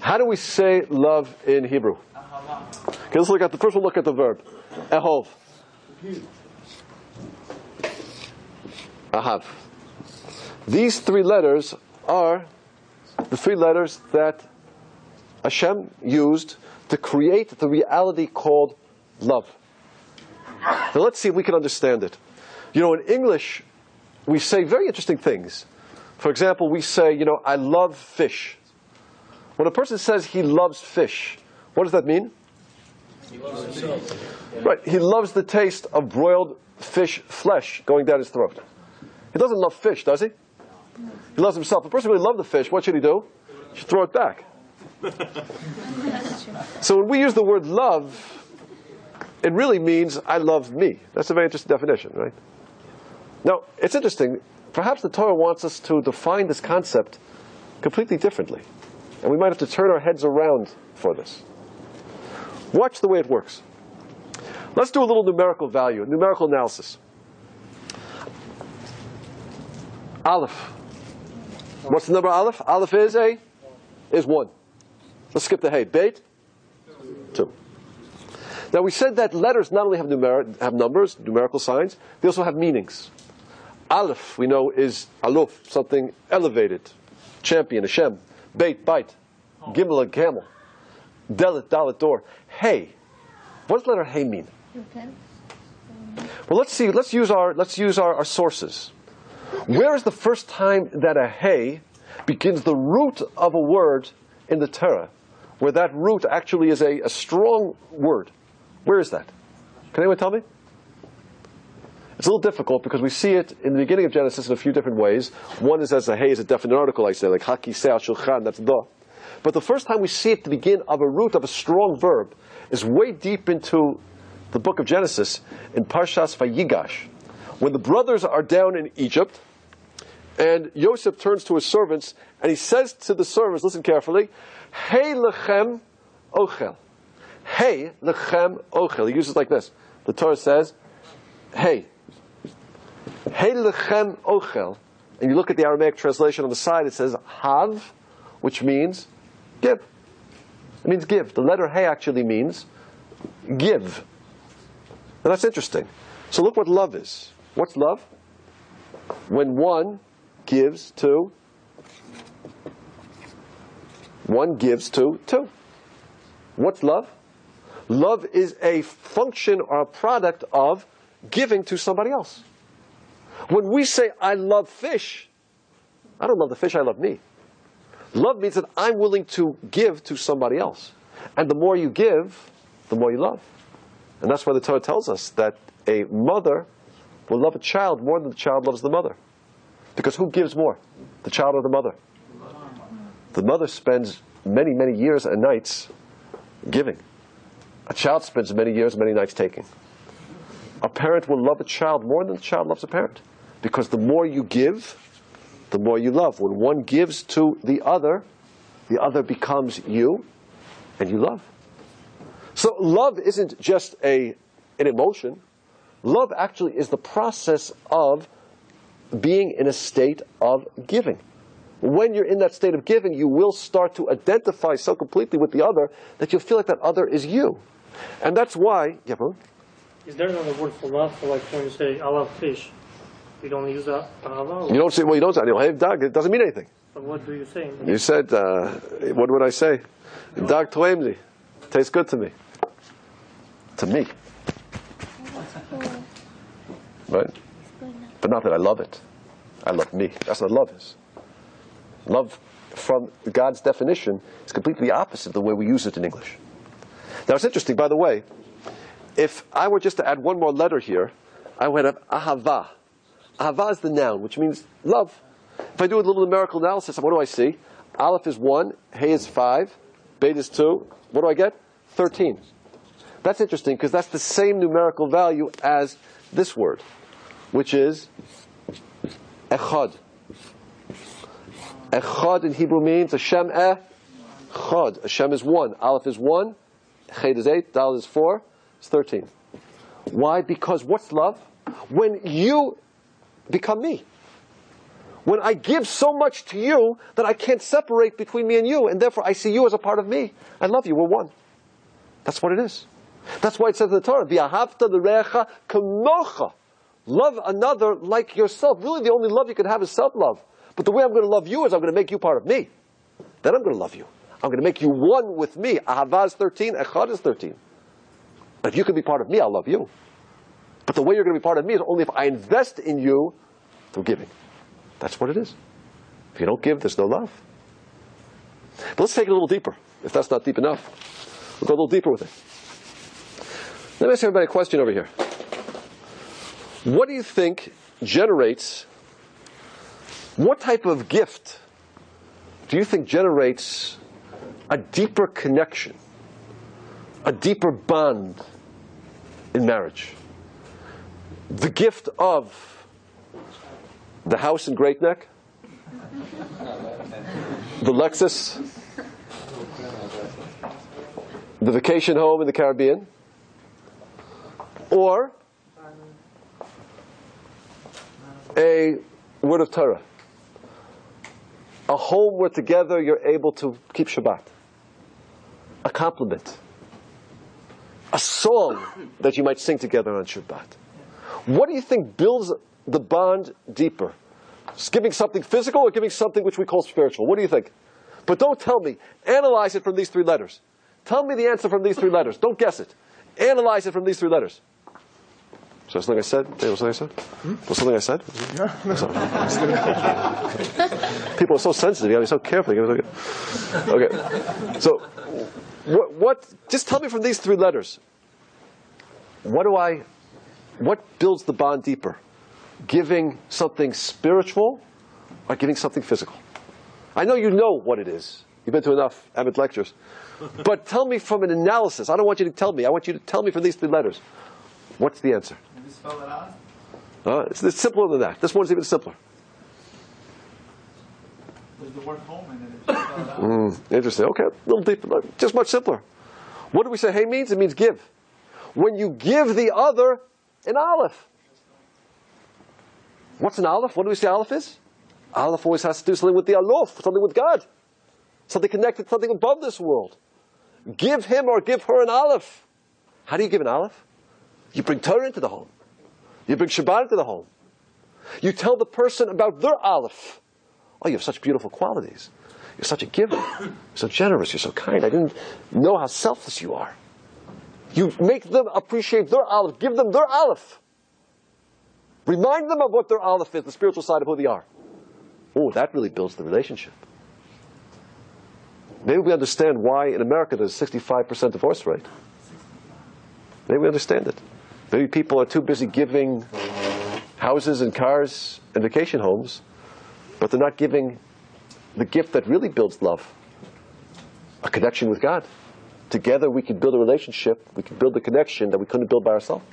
How do we say love in Hebrew? Okay, let's look at the first we'll look at the verb. Ehov. Ahav. These three letters are the three letters that Hashem used to create the reality called love. Now let's see if we can understand it. You know, in English, we say very interesting things. For example, we say, you know, I love fish. When a person says he loves fish, what does that mean? He Right, he loves the taste of broiled fish flesh going down his throat. He doesn't love fish, does he? He loves himself. If a person really loves the fish, what should he do? He should throw it back. <laughs> so when we use the word love, it really means I love me. That's a very interesting definition, right? Now, it's interesting. Perhaps the Torah wants us to define this concept completely differently. And we might have to turn our heads around for this. Watch the way it works. Let's do a little numerical value, numerical analysis. Aleph. What's the number of Aleph? Aleph is a is one. Let's skip the hey. Beit two. Now we said that letters not only have numer- have numbers, numerical signs, they also have meanings. Aleph, we know, is aluf, something elevated, champion, Hashem. Beit, bite. Gimel, a camel. Delit, dalit, door. Hey. What does letter hey mean? Well, let's see. Let's use our let's use our, our sources. Where is the first time that a hey begins the root of a word in the Torah, where that root actually is a, a strong word? Where is that? Can anyone tell me? It's a little difficult because we see it in the beginning of Genesis in a few different ways. One is as a hey is a definite article, I say, like haki se'al shulchan, that's the. But the first time we see it the begin of a root of a strong verb is way deep into the book of Genesis in Parshas Vayigash. When the brothers are down in Egypt, and Yosef turns to his servants and he says to the servants, listen carefully, Hey lechem ochel. Hey lechem ochel. He uses it like this. The Torah says, Hey. Hey lechem ochel. And you look at the Aramaic translation on the side, it says hav, which means give. It means give. The letter hey actually means give. And that's interesting. So look what love is. What's love? When one gives to one gives to two. What's love? Love is a function or a product of giving to somebody else. When we say, I love fish, I don't love the fish, I love me. Love means that I'm willing to give to somebody else. And the more you give, the more you love. And that's why the Torah tells us that a mother will love a child more than the child loves the mother. Because who gives more? The child or the mother? The mother spends many, many years and nights giving. A child spends many years, many nights taking. A parent will love a child more than the child loves a parent. Because the more you give, the more you love. When one gives to the other, the other becomes you, and you love. So love isn't just a, an emotion. Love actually is the process of being in a state of giving. When you're in that state of giving, you will start to identify so completely with the other that you'll feel like that other is you. And that's why, yeah, bro? Is there another word for love? For like when you say I love fish, you don't use that ahava? You don't say, well, you don't say, hey, dog, it doesn't mean anything. But what do you say? You said, uh, what would I say? Dog toemli. Tastes good to me. To me. Right? But not that I love it. I love me. That's what love is. Love, from God's definition, is completely opposite of the way we use it in English. Now, it's interesting, by the way, if I were just to add one more letter here, I would have ahava. Ahava is the noun, which means love. If I do a little numerical analysis, what do I see? Aleph is 1, Hey is 5, Bet is 2. What do I get? 13. That's interesting because that's the same numerical value as this word, which is echad. Echad in Hebrew means Hashem echad. Hashem is one. Aleph is one. Chet is eight. Dal is four. It's thirteen. Why? Because what's love? When you become me. When I give so much to you that I can't separate between me and you, and therefore I see you as a part of me. I love you. We're one. That's what it is. That's why it says in the Torah, "V'ahavta l'recha kamocha." Love another like yourself. Really, the only love you can have is self-love. But the way I'm going to love you is I'm going to make you part of me. Then I'm going to love you. I'm going to make you one with me. Ahava is 13, Echad is 13. But if you can be part of me, I'll love you. But the way you're going to be part of me is only if I invest in you through giving. That's what it is. If you don't give, there's no love. But let's take it a little deeper, if that's not deep enough. We'll go a little deeper with it. Let me ask everybody a question over here. What do you think generates, what type of gift do you think generates a deeper connection, a deeper bond in marriage? The gift of the house in Great Neck, the Lexus, the vacation home in the Caribbean, or a word of Torah. A home where together you're able to keep Shabbat. A compliment. A song that you might sing together on Shabbat. What do you think builds the bond deeper? Is giving something physical or giving something which we call spiritual? What do you think? But don't tell me. Analyze it from these three letters. Tell me the answer from these three letters. Don't guess it. Analyze it from these three letters. So something I said? Was something I said? Hmm? Was something I said? People are so sensitive. You got to be so careful. Okay. So, what, what? Just tell me from these three letters. what do I, what builds the bond deeper? Giving something spiritual or giving something physical? I know you know what it is. You've been to enough Emet lectures. But tell me from an analysis. I don't want you to tell me. I want you to tell me from these three letters. What's the answer? Spell it out? Uh, it's, it's simpler than that. This one's even simpler. There's the word home in it. Just <laughs> spell out. Mm, interesting. Okay, a little deeper. Just much simpler. What do we say hey means? It means give. When you give the other an Aleph. What's an Aleph? What do we say Aleph is? Aleph always has to do something with the Aleph, something with God. Something connected, something above this world. Give him or give her an Aleph. How do you give an Aleph? You bring Torah into the home. You bring Shabbat into the home. You tell the person about their Aleph. Oh, you have such beautiful qualities. You're such a giver. You're so generous. You're so kind. I didn't know how selfless you are. You make them appreciate their Aleph. Give them their Aleph. Remind them of what their Aleph is, the spiritual side of who they are. Oh, that really builds the relationship. Maybe we understand why in America there's a 65% divorce rate. Maybe we understand it. Maybe people are too busy giving houses and cars and vacation homes, but they're not giving the gift that really builds love a connection with God. Together we can build a relationship, we can build a connection that we couldn't build by ourselves.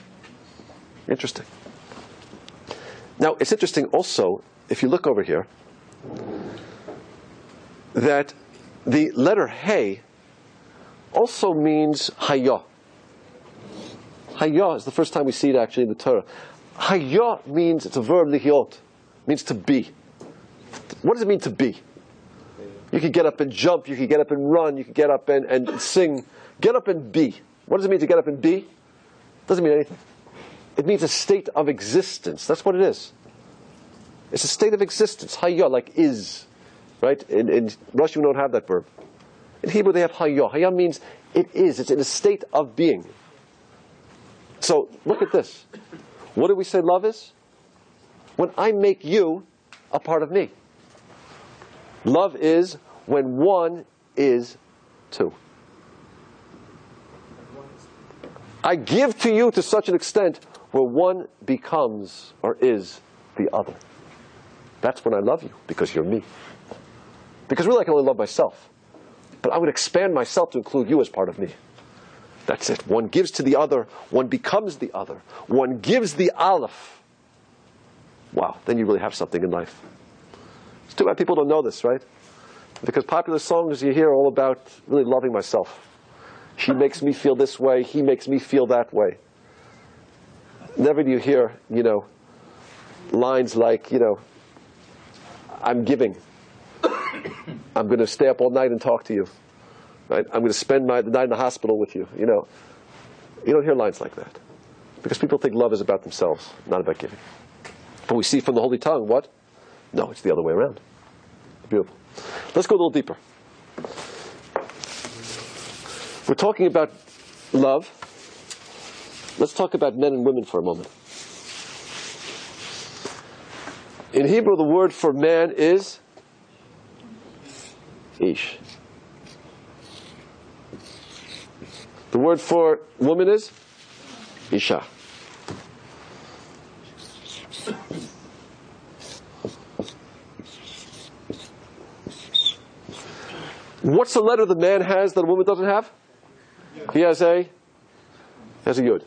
Interesting. Now, it's interesting also, if you look over here, that the letter Hey also means Hayah. Hayah is the first time we see it actually in the Torah. Hayah means, it's a verb, lihiot, means to be. What does it mean to be? You could get up and jump, you could get up and run, you could get up and, and sing. Get up and be. What does it mean to get up and be? Doesn't mean anything. It means a state of existence. That's what it is. It's a state of existence. Hayah, like is. Right? In, in Russian, we don't have that verb. In Hebrew, they have hayah. Hayah means it is. It's in a state of being. So look at this. What do we say love is? When I make you a part of me. Love is when one is two. I give to you to such an extent where one becomes or is the other. That's when I love you, because you're me. Because really I can only love myself. But I would expand myself to include you as part of me. That's it. One gives to the other, one becomes the other. One gives the aleph. Wow, then you really have something in life. It's too bad people don't know this, right? Because popular songs you hear all about really loving myself. She makes me feel this way, he makes me feel that way. Never do you hear, you know, lines like, you know, I'm giving. <coughs> I'm going to stay up all night and talk to you. Right? I'm going to spend my, the night in the hospital with you. You know, you don't hear lines like that because people think love is about themselves, not about giving. But we see from the Holy Tongue what? No, it's the other way around. Beautiful. Let's go a little deeper. We're talking about love. Let's talk about men and women for a moment. In Hebrew, the word for man is ish. The word for woman is isha. What's the letter the man has that a woman doesn't have? He has a has a yud.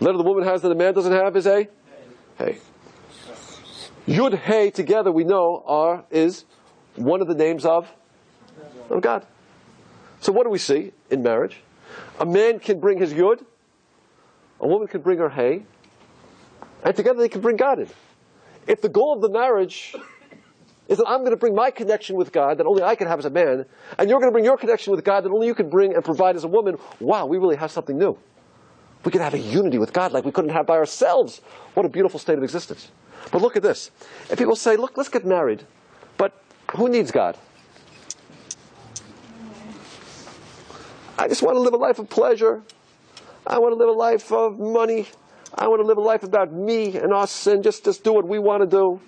Letter the woman has that a man doesn't have is a hey. Yud Hey together we know are is one of the names of of God. So what do we see in marriage? A man can bring his Yud, a woman can bring her hay, and together they can bring God in. If the goal of the marriage is that I'm going to bring my connection with God that only I can have as a man, and you're going to bring your connection with God that only you can bring and provide as a woman, wow, we really have something new. We can have a unity with God like we couldn't have by ourselves. What a beautiful state of existence. But look at this. If people say, look, let's get married, but who needs God? I just want to live a life of pleasure. I want to live a life of money. I want to live a life about me and us and just, just do what we want to do.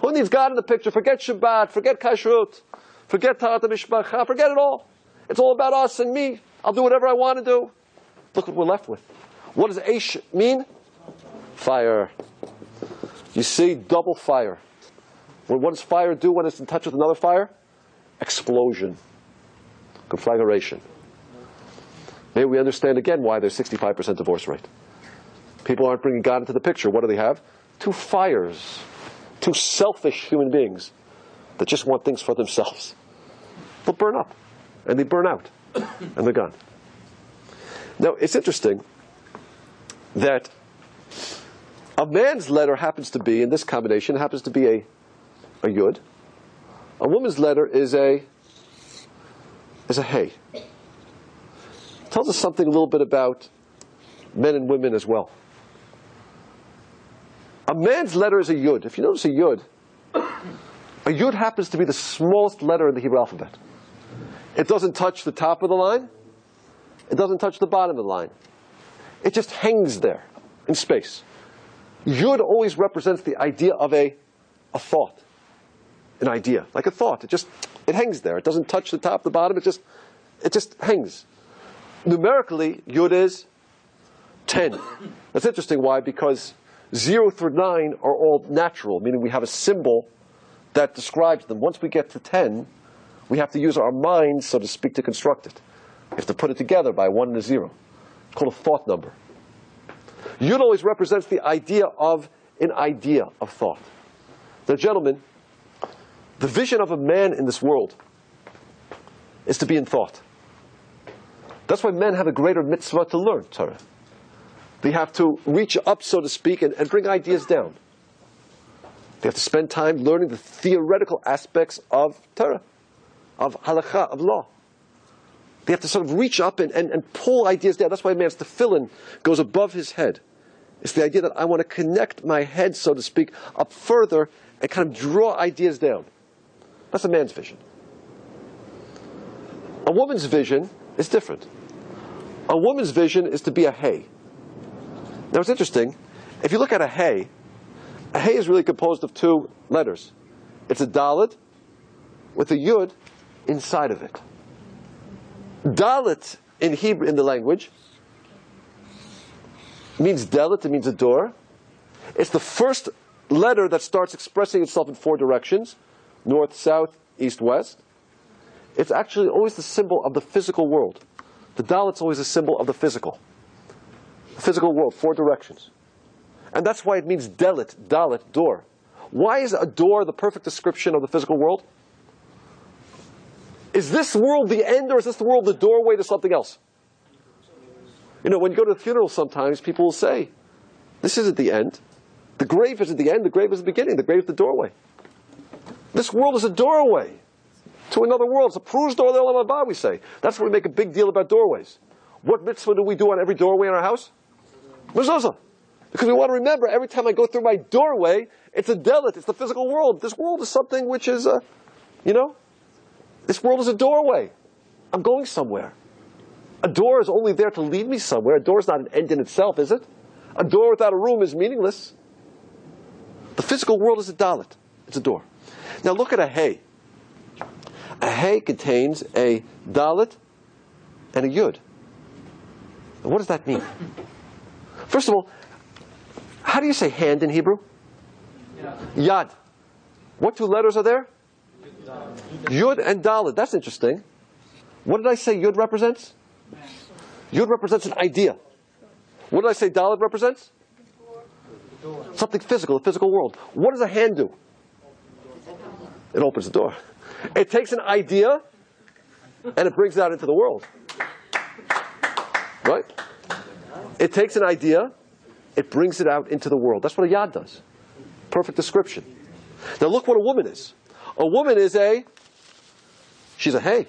Who needs God in the picture? Forget Shabbat, forget Kashrut, forget Taharat Mishpacha, forget it all. It's all about us and me. I'll do whatever I want to do. Look what we're left with. What does Aish mean? Fire. You see, double fire. What does fire do when it's in touch with another fire? Explosion. Conflagration. Maybe we understand again why there's 65% divorce rate. People aren't bringing God into the picture. What do they have? Two fires. Two selfish human beings that just want things for themselves. They'll burn up. And they burn out. <coughs> And they're gone. Now, it's interesting that a man's letter happens to be, in this combination, happens to be a, a yud. A woman's letter is a is a hey. Tells us something a little bit about men and women as well. A man's letter is a yud. If you notice a yud, a yud happens to be the smallest letter in the Hebrew alphabet. It doesn't touch the top of the line. It doesn't touch the bottom of the line. It just hangs there in space. Yud always represents the idea of a, a thought, an idea, like a thought. It just it hangs there. It doesn't touch the top, the bottom. It just it just hangs. Numerically, Yud is ten. That's interesting. Why? Because zero through nine are all natural, meaning we have a symbol that describes them. Once we get to ten, we have to use our minds, so to speak, to construct it. We have to put it together by one and a zero. It's called a thought number. Yud always represents the idea of an idea of thought. Now, gentlemen, the vision of a man in this world is to be in thought. That's why men have a greater mitzvah to learn Torah. They have to reach up, so to speak, and, and bring ideas down. They have to spend time learning the theoretical aspects of Torah, of halakha, of law. They have to sort of reach up and, and, and pull ideas down. That's why a man's tefillin goes above his head. It's the idea that I want to connect my head, so to speak, up further and kind of draw ideas down. That's a man's vision. A woman's vision is different. A woman's vision is to be a hay. Now it's interesting. If you look at a hay, a hay is really composed of two letters. It's a dalit with a yud inside of it. Dalit in Hebrew in the language means dalit, it means a door. It's the first letter that starts expressing itself in four directions north, south, east, west. It's actually always the symbol of the physical world. The Dalit's always a symbol of the physical. The physical world, four directions. And that's why it means Dalit, Dalit, door. Why is a door the perfect description of the physical world? Is this world the end or is this world the doorway to something else? You know, when you go to the funeral sometimes, people will say, this isn't the end. The grave isn't the end, the grave is the beginning, the grave is the doorway. This world is a doorway to another world. It's a prozdor Olam Haba, we say. That's why we make a big deal about doorways. What mitzvah do we do on every doorway in our house? Mezuzah. Because we want to remember every time I go through my doorway, it's a delit, it's the physical world. This world is something which is, uh, you know, this world is a doorway. I'm going somewhere. A door is only there to lead me somewhere. A door is not an end in itself, is it? A door without a room is meaningless. The physical world is a dalit. It's a door. Now look at a hay. A hay contains a dalit and a yud. And what does that mean? First of all, how do you say hand in Hebrew? Yad. What two letters are there? Yud and dalit. That's interesting. What did I say yud represents? Yud represents an idea. What did I say dalit represents? Something physical, the physical world. What does a hand do? It opens the door. It takes an idea and it brings it out into the world. Right? It takes an idea, it brings it out into the world. That's what a yad does. Perfect description. Now look what a woman is. A woman is a, she's a hay.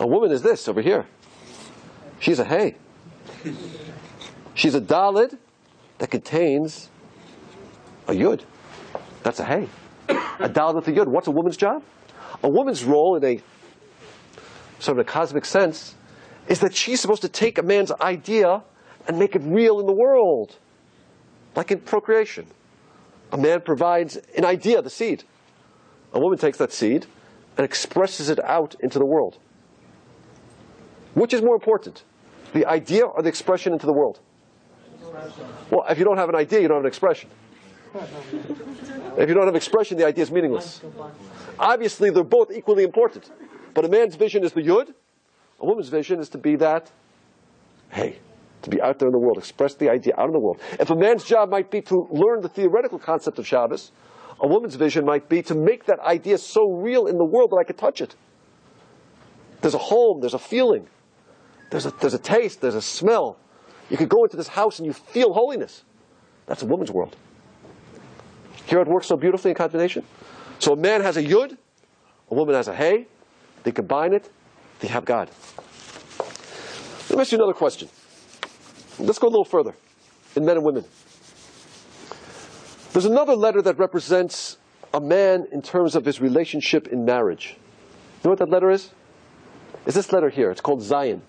A woman is this over here. She's a hay. She's a dalid that contains a yud. That's a hay. A dalid with a yud. What's a woman's job? A woman's role in a sort of a cosmic sense is that she's supposed to take a man's idea and make it real in the world. Like in procreation. A man provides an idea, the seed. A woman takes that seed and expresses it out into the world. Which is more important? The idea or the expression into the world? Well, if you don't have an idea, you don't have an expression. If you don't have expression, the idea is meaningless. Obviously, they're both equally important. But a man's vision is the yud. A woman's vision is to be that, hey, to be out there in the world, express the idea out in the world. If a man's job might be to learn the theoretical concept of Shabbos, a woman's vision might be to make that idea so real in the world that I could touch it. There's a home, there's a feeling, there's a, there's a taste, there's a smell. You could go into this house and you feel holiness. That's a woman's world. Here it works so beautifully in combination. So a man has a yud, a woman has a hey. They combine it, they have God. Let me ask you another question. Let's go a little further in men and women. There's another letter that represents a man in terms of his relationship in marriage. You know what that letter is? Is this letter here? It's called Zayin.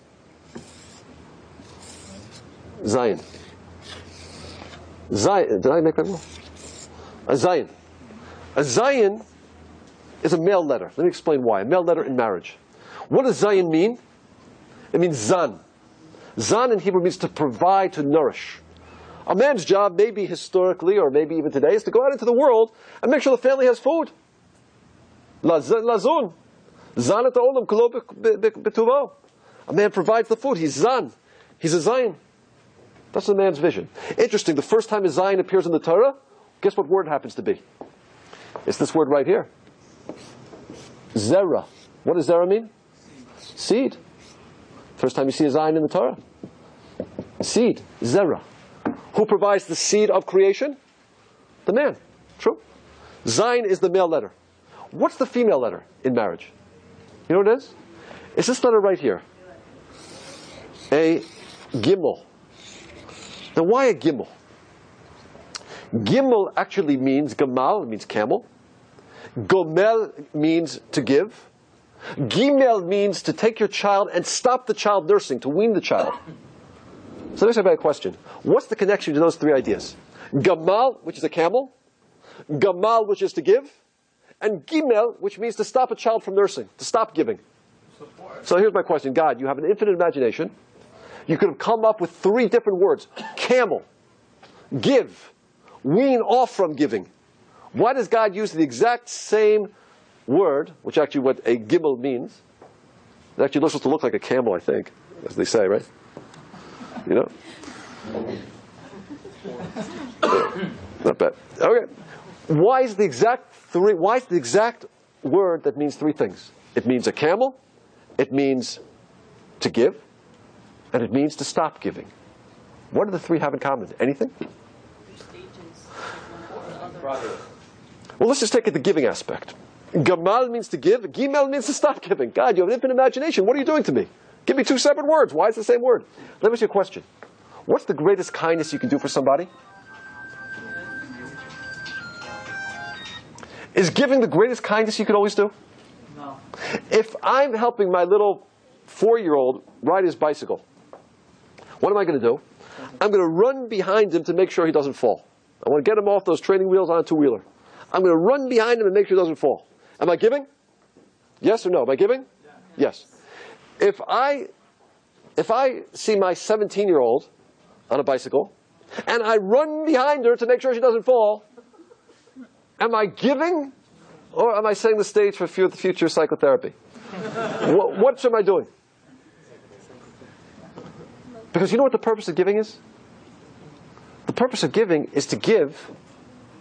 Zayin. Zayin. Did I make that wrong? A Zayin. A Zayin is a male letter. Let me explain why. A male letter in marriage. What does Zayin mean? It means Zan. Zan in Hebrew means to provide, to nourish. A man's job, maybe historically or maybe even today, is to go out into the world and make sure the family has food. Lazun. Zan et olam kolo betuvo. A man provides the food. He's Zan. He's a Zayin. That's a man's vision. Interesting, the first time a Zayin appears in the Torah, guess what word happens to be? It's this word right here. Zera. What does zera mean? Seed. First time you see a Zayin in the Torah. Seed. Zera. Who provides the seed of creation? The man. True. Zayin is the male letter. What's the female letter in marriage? You know what it is? It's this letter right here. A gimel. Now why a gimel? Gimel actually means gamal, means camel. Gomel means to give. Gimel means to take your child and stop the child nursing, to wean the child. So let me ask you a question. What's the connection to those three ideas? Gamal, which is a camel, Gamal, which is to give, and Gimel, which means to stop a child from nursing, to stop giving. So here's my question. God, you have an infinite imagination. You could have come up with three different words. Camel, give, wean off from giving. Why does God use the exact same word, which actually what a gimel means? It actually looks supposed to look like a camel, I think, as they say, right? You know? <coughs> Not bad. Okay. Why is the exact three why is the exact word that means three things? It means a camel, it means to give, and it means to stop giving. What do the three have in common? Anything? Well, let's just take it the giving aspect. Gamal means to give. Gimel means to stop giving. God, you have an infinite imagination. What are you doing to me? Give me two separate words. Why is it the same word? Let me ask you a question. What's the greatest kindness you can do for somebody? Is giving the greatest kindness you could always do? No. If I'm helping my little four-year-old ride his bicycle, what am I going to do? I'm going to run behind him to make sure he doesn't fall. I want to get him off those training wheels on a two-wheeler. I'm going to run behind him and make sure he doesn't fall. Am I giving? Yes or no? Am I giving? Yes. If I, if I see my 17-year-old on a bicycle and I run behind her to make sure she doesn't fall, am I giving or am I setting the stage for future psychotherapy? what, what am I doing? Because you know what the purpose of giving is? The purpose of giving is to give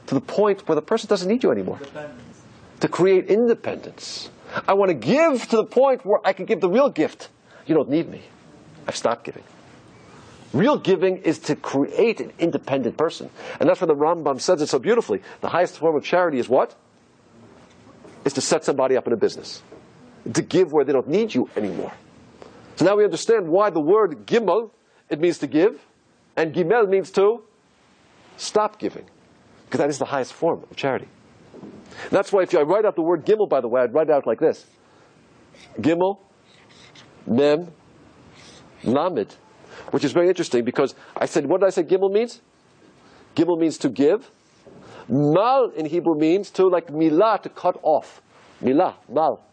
to the point where the person doesn't need you anymore. To create independence. I want to give to the point where I can give the real gift. You don't need me. I've stopped giving. Real giving is to create an independent person. And that's why the Rambam says it so beautifully. The highest form of charity is what? Is to set somebody up in a business. To give where they don't need you anymore. So now we understand why the word gimel, it means to give, and gimel means to stop giving. Because that is the highest form of charity. That's why if I write out the word gimel, by the way, I'd write it out like this. Gimel, mem, lamed, which is very interesting because I said, what did I say gimel means? Gimel means to give. Mal in Hebrew means to, like milah, to cut off. Milah, mal.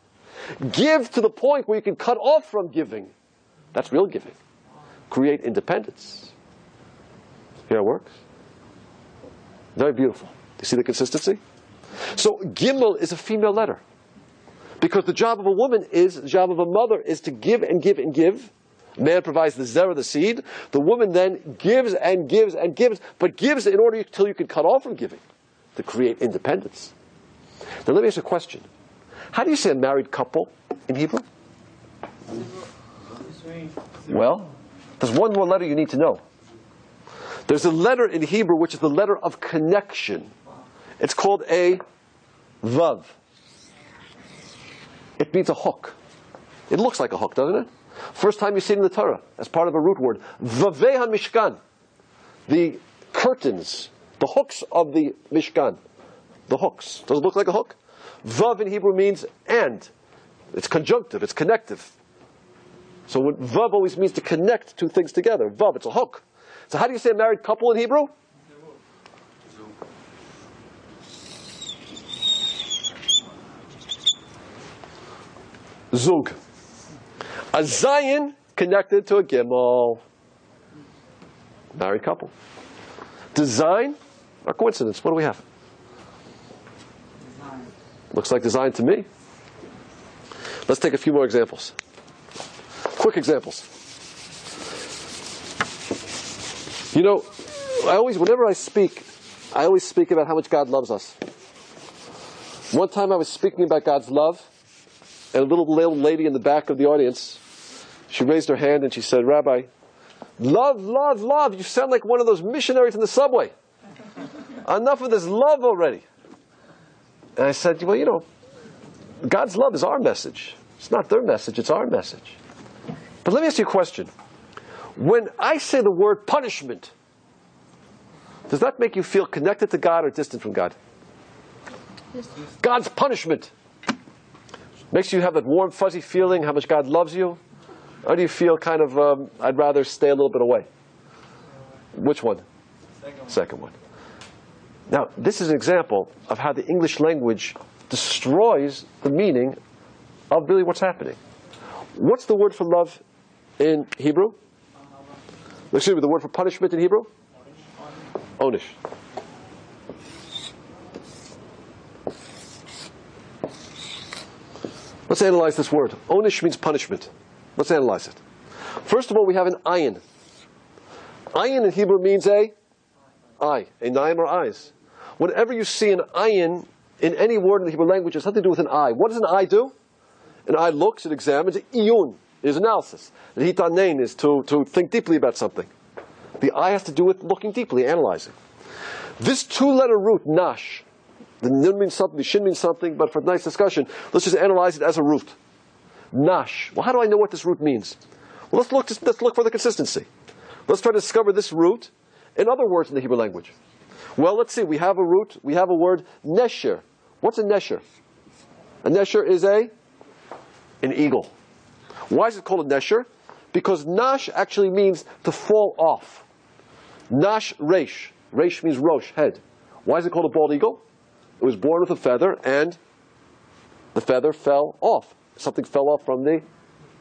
Give to the point where you can cut off from giving. That's real giving. create independence. Here it works. Very beautiful. You see the consistency? So Gimel is a female letter. Because the job of a woman is, the job of a mother is to give and give and give. Man provides the zera, the seed. The woman then gives and gives and gives, but gives in order until you can cut off from giving to create independence. Now let me ask a question. How do you say a married couple in Hebrew? Well, there's one more letter you need to know. There's a letter in Hebrew which is the letter of connection. It's called a vav. It means a hook. It looks like a hook, doesn't it? First time you see it in the Torah as part of a root word. Vavei mishkan. The curtains, the hooks of the Mishkan. The hooks. Does it look like a hook? Vav in Hebrew means and. It's conjunctive, it's connective. So vav always means to connect two things together. Vav, it's a hook. So how do you say a married couple in Hebrew? Zug. A Zayin connected to a Gimel. Married couple. Design, a coincidence. What do we have? Looks like design to me. Let's take a few more examples. Quick examples. You know, I always, whenever I speak, I always speak about how much God loves us. One time I was speaking about God's love, and a little, little lady in the back of the audience, she raised her hand and she said, Rabbi, love, love, love. You sound like one of those missionaries in the subway. <laughs> Enough of this love already. And I said, well, you know, God's love is our message. It's not their message, it's our message. But let me ask you a question. When I say the word punishment, does that make you feel connected to God or distant from God? God's punishment makes you have that warm, fuzzy feeling how much God loves you? Or do you feel kind of, um, I'd rather stay a little bit away? Which one? Second one. Second one. Now, this is an example of how the English language destroys the meaning of really what's happening. What's the word for love in Hebrew? Excuse me, the word for punishment in Hebrew? Onish. Let's analyze this word. Onish means punishment. Let's analyze it. First of all, we have an ayin. Ayin in Hebrew means a eye, a naim or eyes. Whenever you see an ayin in any word in the Hebrew language, it has something to do with an eye. What does an eye do? An eye looks, it examines. Iyun is analysis. The hitanein is to, to think deeply about something. The eye has to do with looking deeply, analyzing. This two-letter root, nash, the nun means something, the shin means something, but for nice discussion, let's just analyze it as a root. Nash. Well, how do I know what this root means? Well, let's look, let's look for the consistency. Let's try to discover this root in other words in the Hebrew language. Well, let's see. We have a root. We have a word, nesher. What's a nesher? A nesher is a an eagle. Why is it called a nesher? Because nash actually means to fall off. Nash resh. Resh means rosh, head. Why is it called a bald eagle? It was born with a feather and the feather fell off. Something fell off from the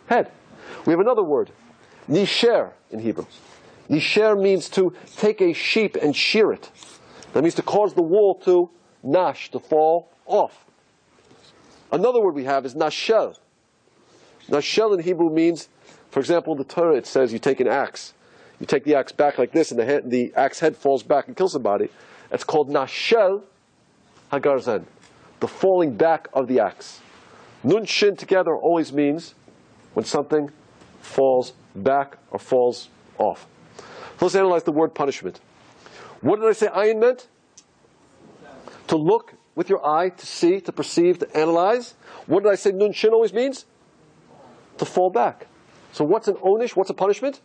head. We have another word, nisher in Hebrew. Nisher means to take a sheep and shear it. That means to cause the wool to nash, to fall off. Another word we have is nashel. Nashel in Hebrew means, for example, the Torah it says you take an axe. You take the axe back like this and the, head, the axe head falls back and kills somebody. It's called nashel hagarzan, the falling back of the axe. Nun shin together always means when something falls back or falls off. So Let's analyze the word punishment. What did I say ayin meant? To look with your eye, to see, to perceive, to analyze. What did I say nun shin always means? To fall back. So what's an onish? What's a punishment?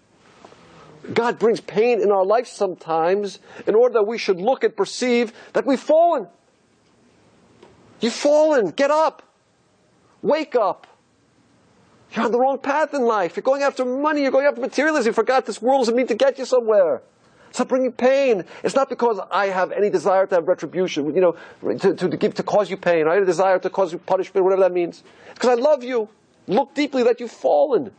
God brings pain in our life sometimes in order that we should look and perceive that we've fallen. You've fallen. Get up. Wake up. You're on the wrong path in life. You're going after money. You're going after materialism. You forgot this world doesn't mean to get you somewhere. Stop bringing pain. It's not because I have any desire to have retribution, you know, to, to, to give, to cause you pain. I have a desire to cause you punishment, whatever that means. It's because I love you. Look deeply that you've fallen.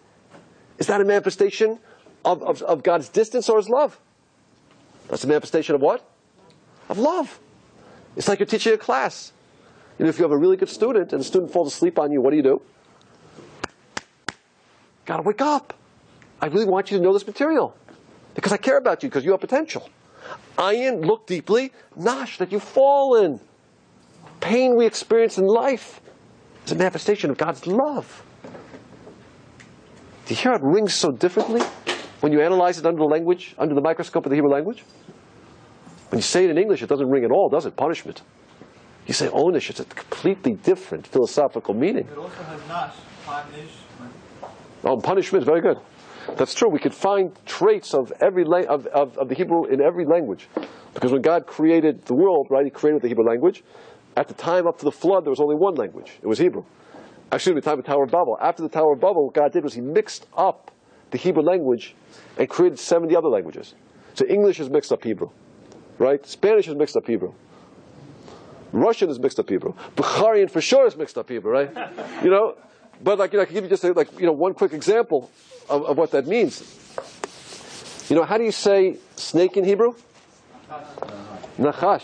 Is that a manifestation of, of, of God's distance or his love. That's a manifestation of what? Of love. It's like you're teaching a class. You know, if you have a really good student and the student falls asleep on you, what do you do? Gotta wake up. I really want you to know this material. Because I care about you, because you have potential. Ayin, look deeply. Nash, that you've fallen. Pain we experience in life is a manifestation of God's love. Do you hear it rings so differently when you analyze it under the language, under the microscope of the Hebrew language? When you say it in English, it doesn't ring at all, does it? Punishment. You say onish, it's a completely different philosophical meaning. It also has nash, punish. Oh, punishment, very good. That's true. We could find traits of every of, of, of the Hebrew in every language. Because when God created the world, right, He created the Hebrew language. At the time up to the flood, there was only one language. It was Hebrew. Actually, time of the Tower of Babel. After the Tower of Babel, what God did was He mixed up the Hebrew language and created 70 other languages. So English is mixed up Hebrew, right? Spanish is mixed up Hebrew. Russian is mixed up Hebrew. Bukharian for sure is mixed up Hebrew, right? <laughs> You know, but like, you know, I can give you just a, like, you know, one quick example of, of what that means. You know, how do you say snake in Hebrew? Nachash.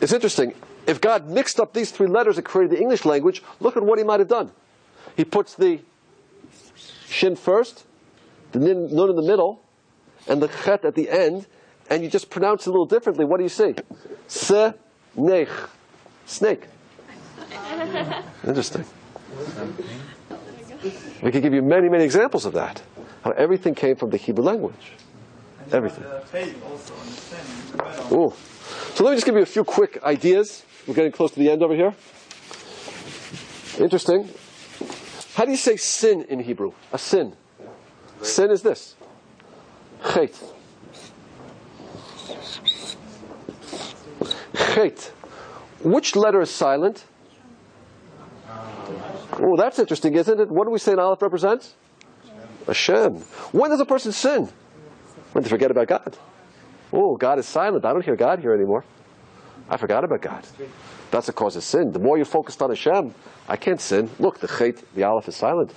It's interesting. If God mixed up these three letters and created the English language, look at what he might have done. He puts the shin first, the nun nun in the middle, and the chet at the end, and you just pronounce it a little differently. What do you see? Se, nech. Snake. <laughs> Interesting. We could give you many, many examples of that. How everything came from the Hebrew language. Everything. have the tail also on the stem in the middle. Ooh. So let me just give you a few quick ideas. We're getting close to the end over here. Interesting. How do you say sin in Hebrew? A sin. Sin is this. Chet. Chet. Which letter is silent? Oh, that's interesting, isn't it? What do we say an aleph represents? Hashem. When does a person sin? When they forget about God. Oh, God is silent. I don't hear God here anymore. I forgot about God. That's a cause of sin. The more you're focused on Hashem, I can't sin. Look, the chet, the aleph is silent.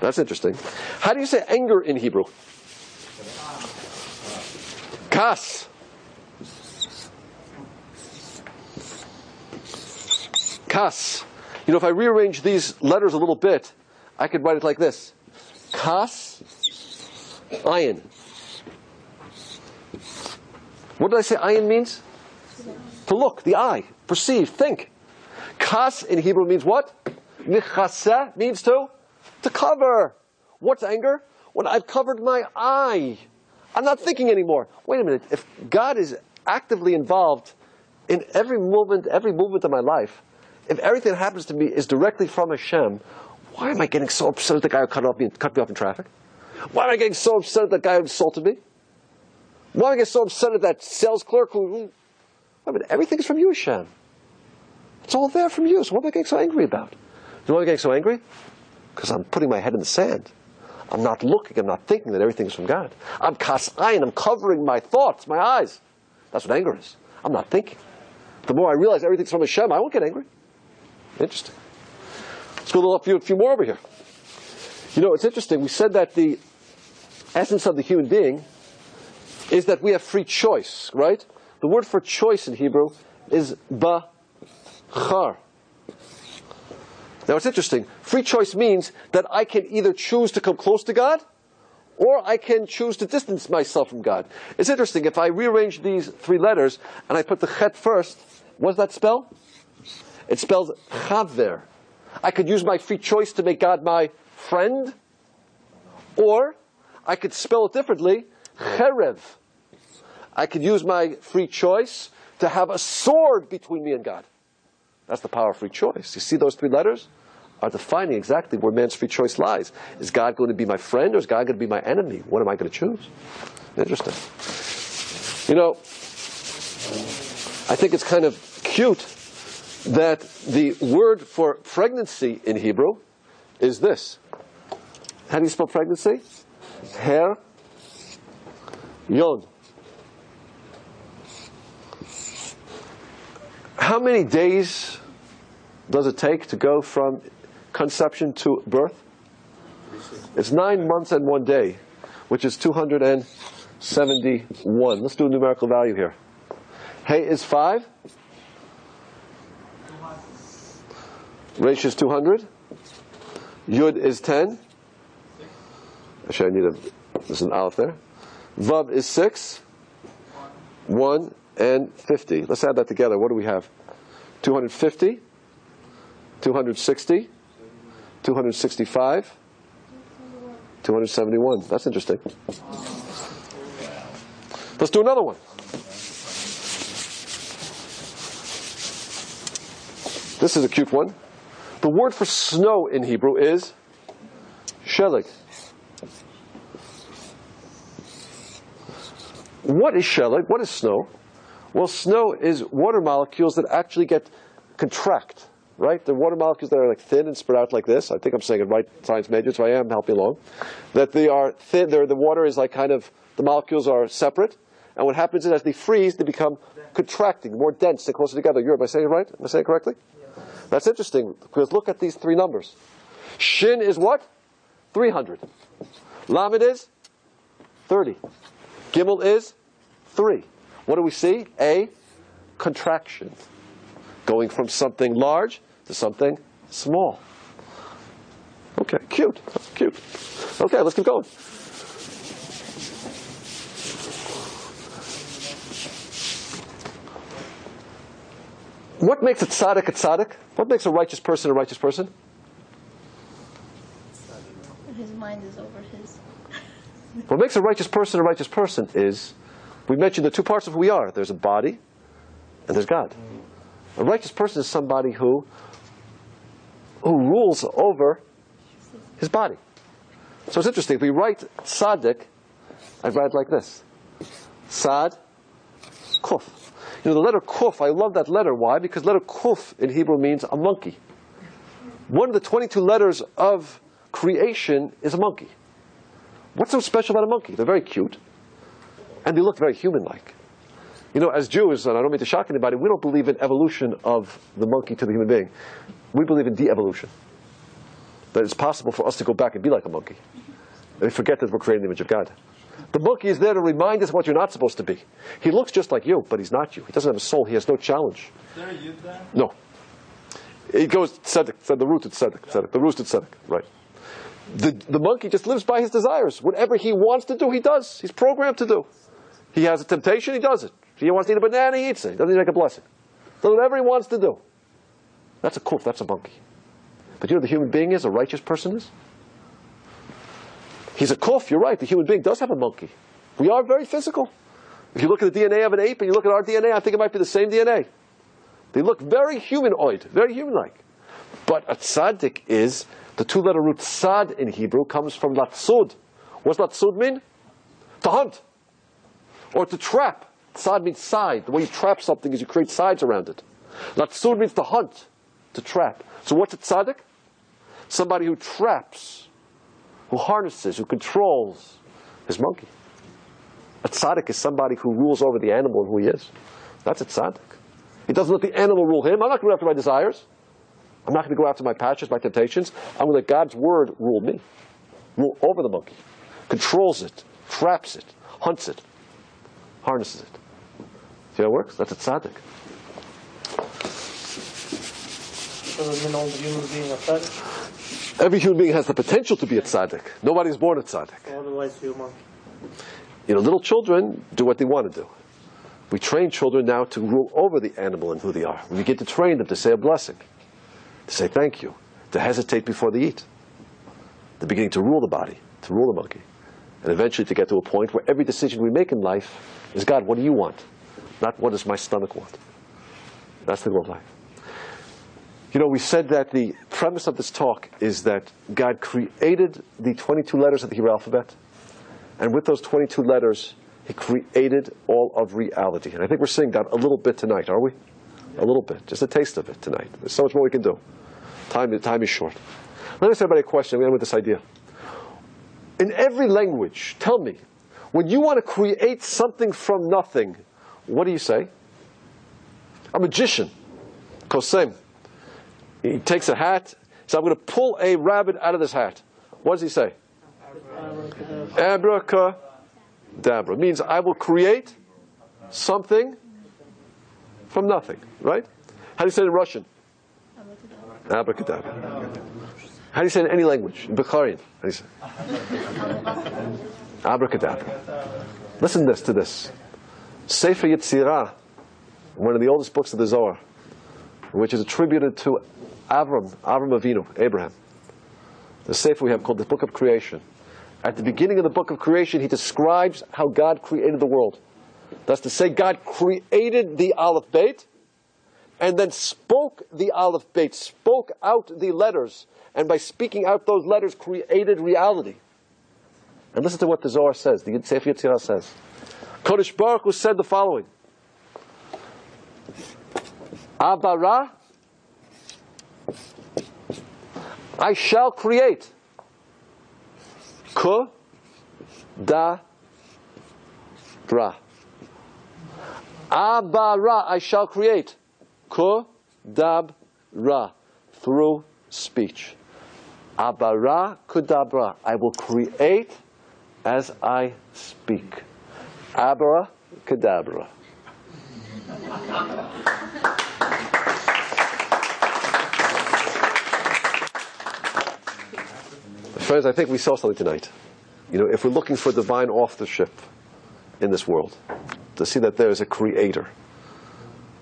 That's interesting. How do you say anger in Hebrew? Kas. Kas. You know, if I rearrange these letters a little bit, I could write it like this. Kas, ayin. What did I say ayin means? To look, the eye, perceive, think. Kas in Hebrew means what? Nichasa means to? To cover. What's anger? When I've covered my eye. I'm not thinking anymore. Wait a minute. If God is actively involved in every movement, every movement of my life, if everything that happens to me is directly from Hashem, why am I getting so upset at the guy who cut, off me, cut me off in traffic? Why am I getting so upset at the guy who insulted me? Why am I getting so upset at that sales clerk who? I mean, everything is from you, Hashem. It's all there from you. So what am I getting so angry about? You know why I'm getting so angry? Because I'm putting my head in the sand. I'm not looking. I'm not thinking that everything is from God. I'm kasayin. I'm covering my thoughts, my eyes. That's what anger is. I'm not thinking. The more I realize everything's from Hashem, I won't get angry. Interesting. Let's go a little, few, a few more over here. You know, it's interesting. We said that the essence of the human being is that we have free choice, right? The word for choice in Hebrew is bachar. Now it's interesting. Free choice means that I can either choose to come close to God or I can choose to distance myself from God. It's interesting. If I rearrange these three letters and I put the chet first, what does that spell? It spells chaver. I could use my free choice to make God my friend, or I could spell it differently, cherev. I could use my free choice to have a sword between me and God. That's the power of free choice. You see those three letters? Are defining exactly where man's free choice lies. Is God going to be my friend or is God going to be my enemy? What am I going to choose? Interesting. You know, I think it's kind of cute that the word for pregnancy in Hebrew is this. How do you spell pregnancy? Her Yon. How many days does it take to go from conception to birth? It's nine months and one day, which is 271. Let's do a numerical value here. Hey is 5. Resh is 200. Yud is 10. Actually, I need a, there's an aleph there. Vav is 6. 1 and 50. Let's add that together. What do we have? 250, 260, 265, 271. That's interesting. Let's do another one. This is a cute one. The word for snow in Hebrew is sheleg. What is sheleg? What is snow? Well, snow is water molecules that actually get contract, right? The water molecules that are like thin and spread out like this. I think I'm saying it right, science major, so I am helping along. That they are thin. The water is like kind of the molecules are separate, and what happens is as they freeze, they become contracting, more dense, and closer together. You're, am I saying it right? Am I saying it correctly? That's interesting because look at these three numbers. Shin is what? 300. Lamed is 30. Gimel is 3. What do we see? A contraction. Going from something large to something small. Okay, cute. Cute. Okay, let's keep going. What makes a tzaddik a tzaddik? What makes a righteous person a righteous person? His mind is over his. What makes a righteous person a righteous person is, we mentioned the two parts of who we are. There's a body, and there's God. A righteous person is somebody who, who rules over his body. So it's interesting. If we write tzaddik, I write like this: Sad, kuf. You know the letter kuf. I love that letter. Why? Because letter kuf in Hebrew means a monkey. One of the 22 letters of creation is a monkey. What's so special about a monkey? They're very cute, and they look very human-like. You know, as Jews, and I don't mean to shock anybody, we don't believe in evolution of the monkey to the human being. We believe in de-evolution. That it's possible for us to go back and be like a monkey. And we forget that we're creating the image of God. The monkey is there to remind us what you're not supposed to be. He looks just like you, but he's not you. He doesn't have a soul. He has no challenge. Is there a yud there? No. It goes tzedek, tzedek, the root of tzedek, tzedek, the root of tzedek, right. The, the monkey just lives by his desires. Whatever he wants to do, he does. He's programmed to do. He has a temptation, he does it. He wants to eat a banana, he eats it. He doesn't he make a blessing. Does whatever he wants to do. That's a kuf, that's a monkey. But you know the human being is, a righteous person is? He's a kuf, you're right. The human being does have a monkey. We are very physical. If you look at the DNA of an ape and you look at our DNA, I think it might be the same DNA. They look very humanoid, very human-like. But a tzaddik is, the two-letter root sad in Hebrew comes from latsud. What's latsud mean? To hunt. Or to trap. Sad means side. The way you trap something is you create sides around it. Latsud means to hunt, to trap. So what's a tzaddik? Somebody who traps, who harnesses, who controls his monkey. A tzaddik is somebody who rules over the animal and who he is. That's a tzaddik. He doesn't let the animal rule him. I'm not going to go after my desires. I'm not going to go after my passions, my temptations. I'm going to let God's word rule me. Rule over the monkey. Controls it, traps it, hunts it, harnesses it. See how it works? That's a tzaddik. So does mean all the human being are tzaddik? Every human being has the potential to be a tzaddik. Nobody's born a tzaddik. Otherwise monkey. You know, little children do what they want to do. We train children now to rule over the animal and who they are. We begin to train them to say a blessing, to say thank you, to hesitate before they eat. They're beginning to rule the body, to rule the monkey, and eventually to get to a point where every decision we make in life is God, what do you want? Not what does my stomach want? That's the goal of life. You know, we said that the premise of this talk is that God created the 22 letters of the Hebrew alphabet, and with those 22 letters, He created all of reality. And I think we're seeing that a little bit tonight, are we? A little bit, just a taste of it tonight. There's so much more we can do. Time, time is short. Let me ask everybody a question. We end with this idea. In every language, tell me, when you want to create something from nothing, what do you say? A magician, kosem. He takes a hat. Says, I'm going to pull a rabbit out of this hat. What does he say? Abracadabra means I will create something from nothing, right? How do you say it in Russian? Abracadabra. How do you say in any language? In Bukharian. How do you say? Abracadabra. Listen this to this. Sefer Yetzirah, one of the oldest books of the Zohar, which is attributed to Avram, Avram Avinu, Abraham. The Sefer we have called the Book of Creation. At the beginning of the Book of Creation, he describes how God created the world. That's to say, God created the Aleph Beit, and then spoke the Aleph Beit, spoke out the letters, and by speaking out those letters, created reality. And listen to what the Zohar says, the Sefer Yetzirah says. Kodesh Baruch Hu said the following. Abara, I shall create. Ku, da, ra. Abara, I shall create. Ku, dab, ra. Through speech. Abara, kudabra. I will create as I speak. Abra, cadabra. Friends, I think we saw something tonight. You know, if we're looking for divine authorship in this world, to see that there is a creator,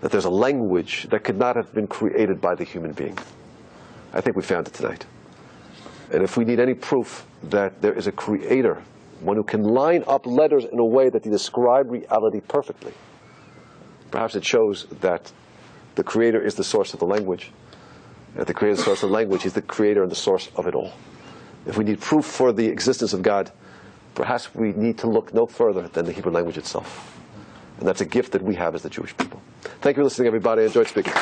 that there's a language that could not have been created by the human being, I think we found it tonight. And if we need any proof that there is a creator, one who can line up letters in a way that they describe reality perfectly, perhaps it shows that the creator is the source of the language. That the creator is the source of the language, he's the creator and the source of it all. If we need proof for the existence of God, perhaps we need to look no further than the Hebrew language itself. And that's a gift that we have as the Jewish people. Thank you for listening, everybody. I enjoyed speaking.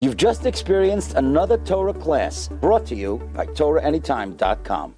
You've just experienced another Torah class brought to you by TorahAnytime.com.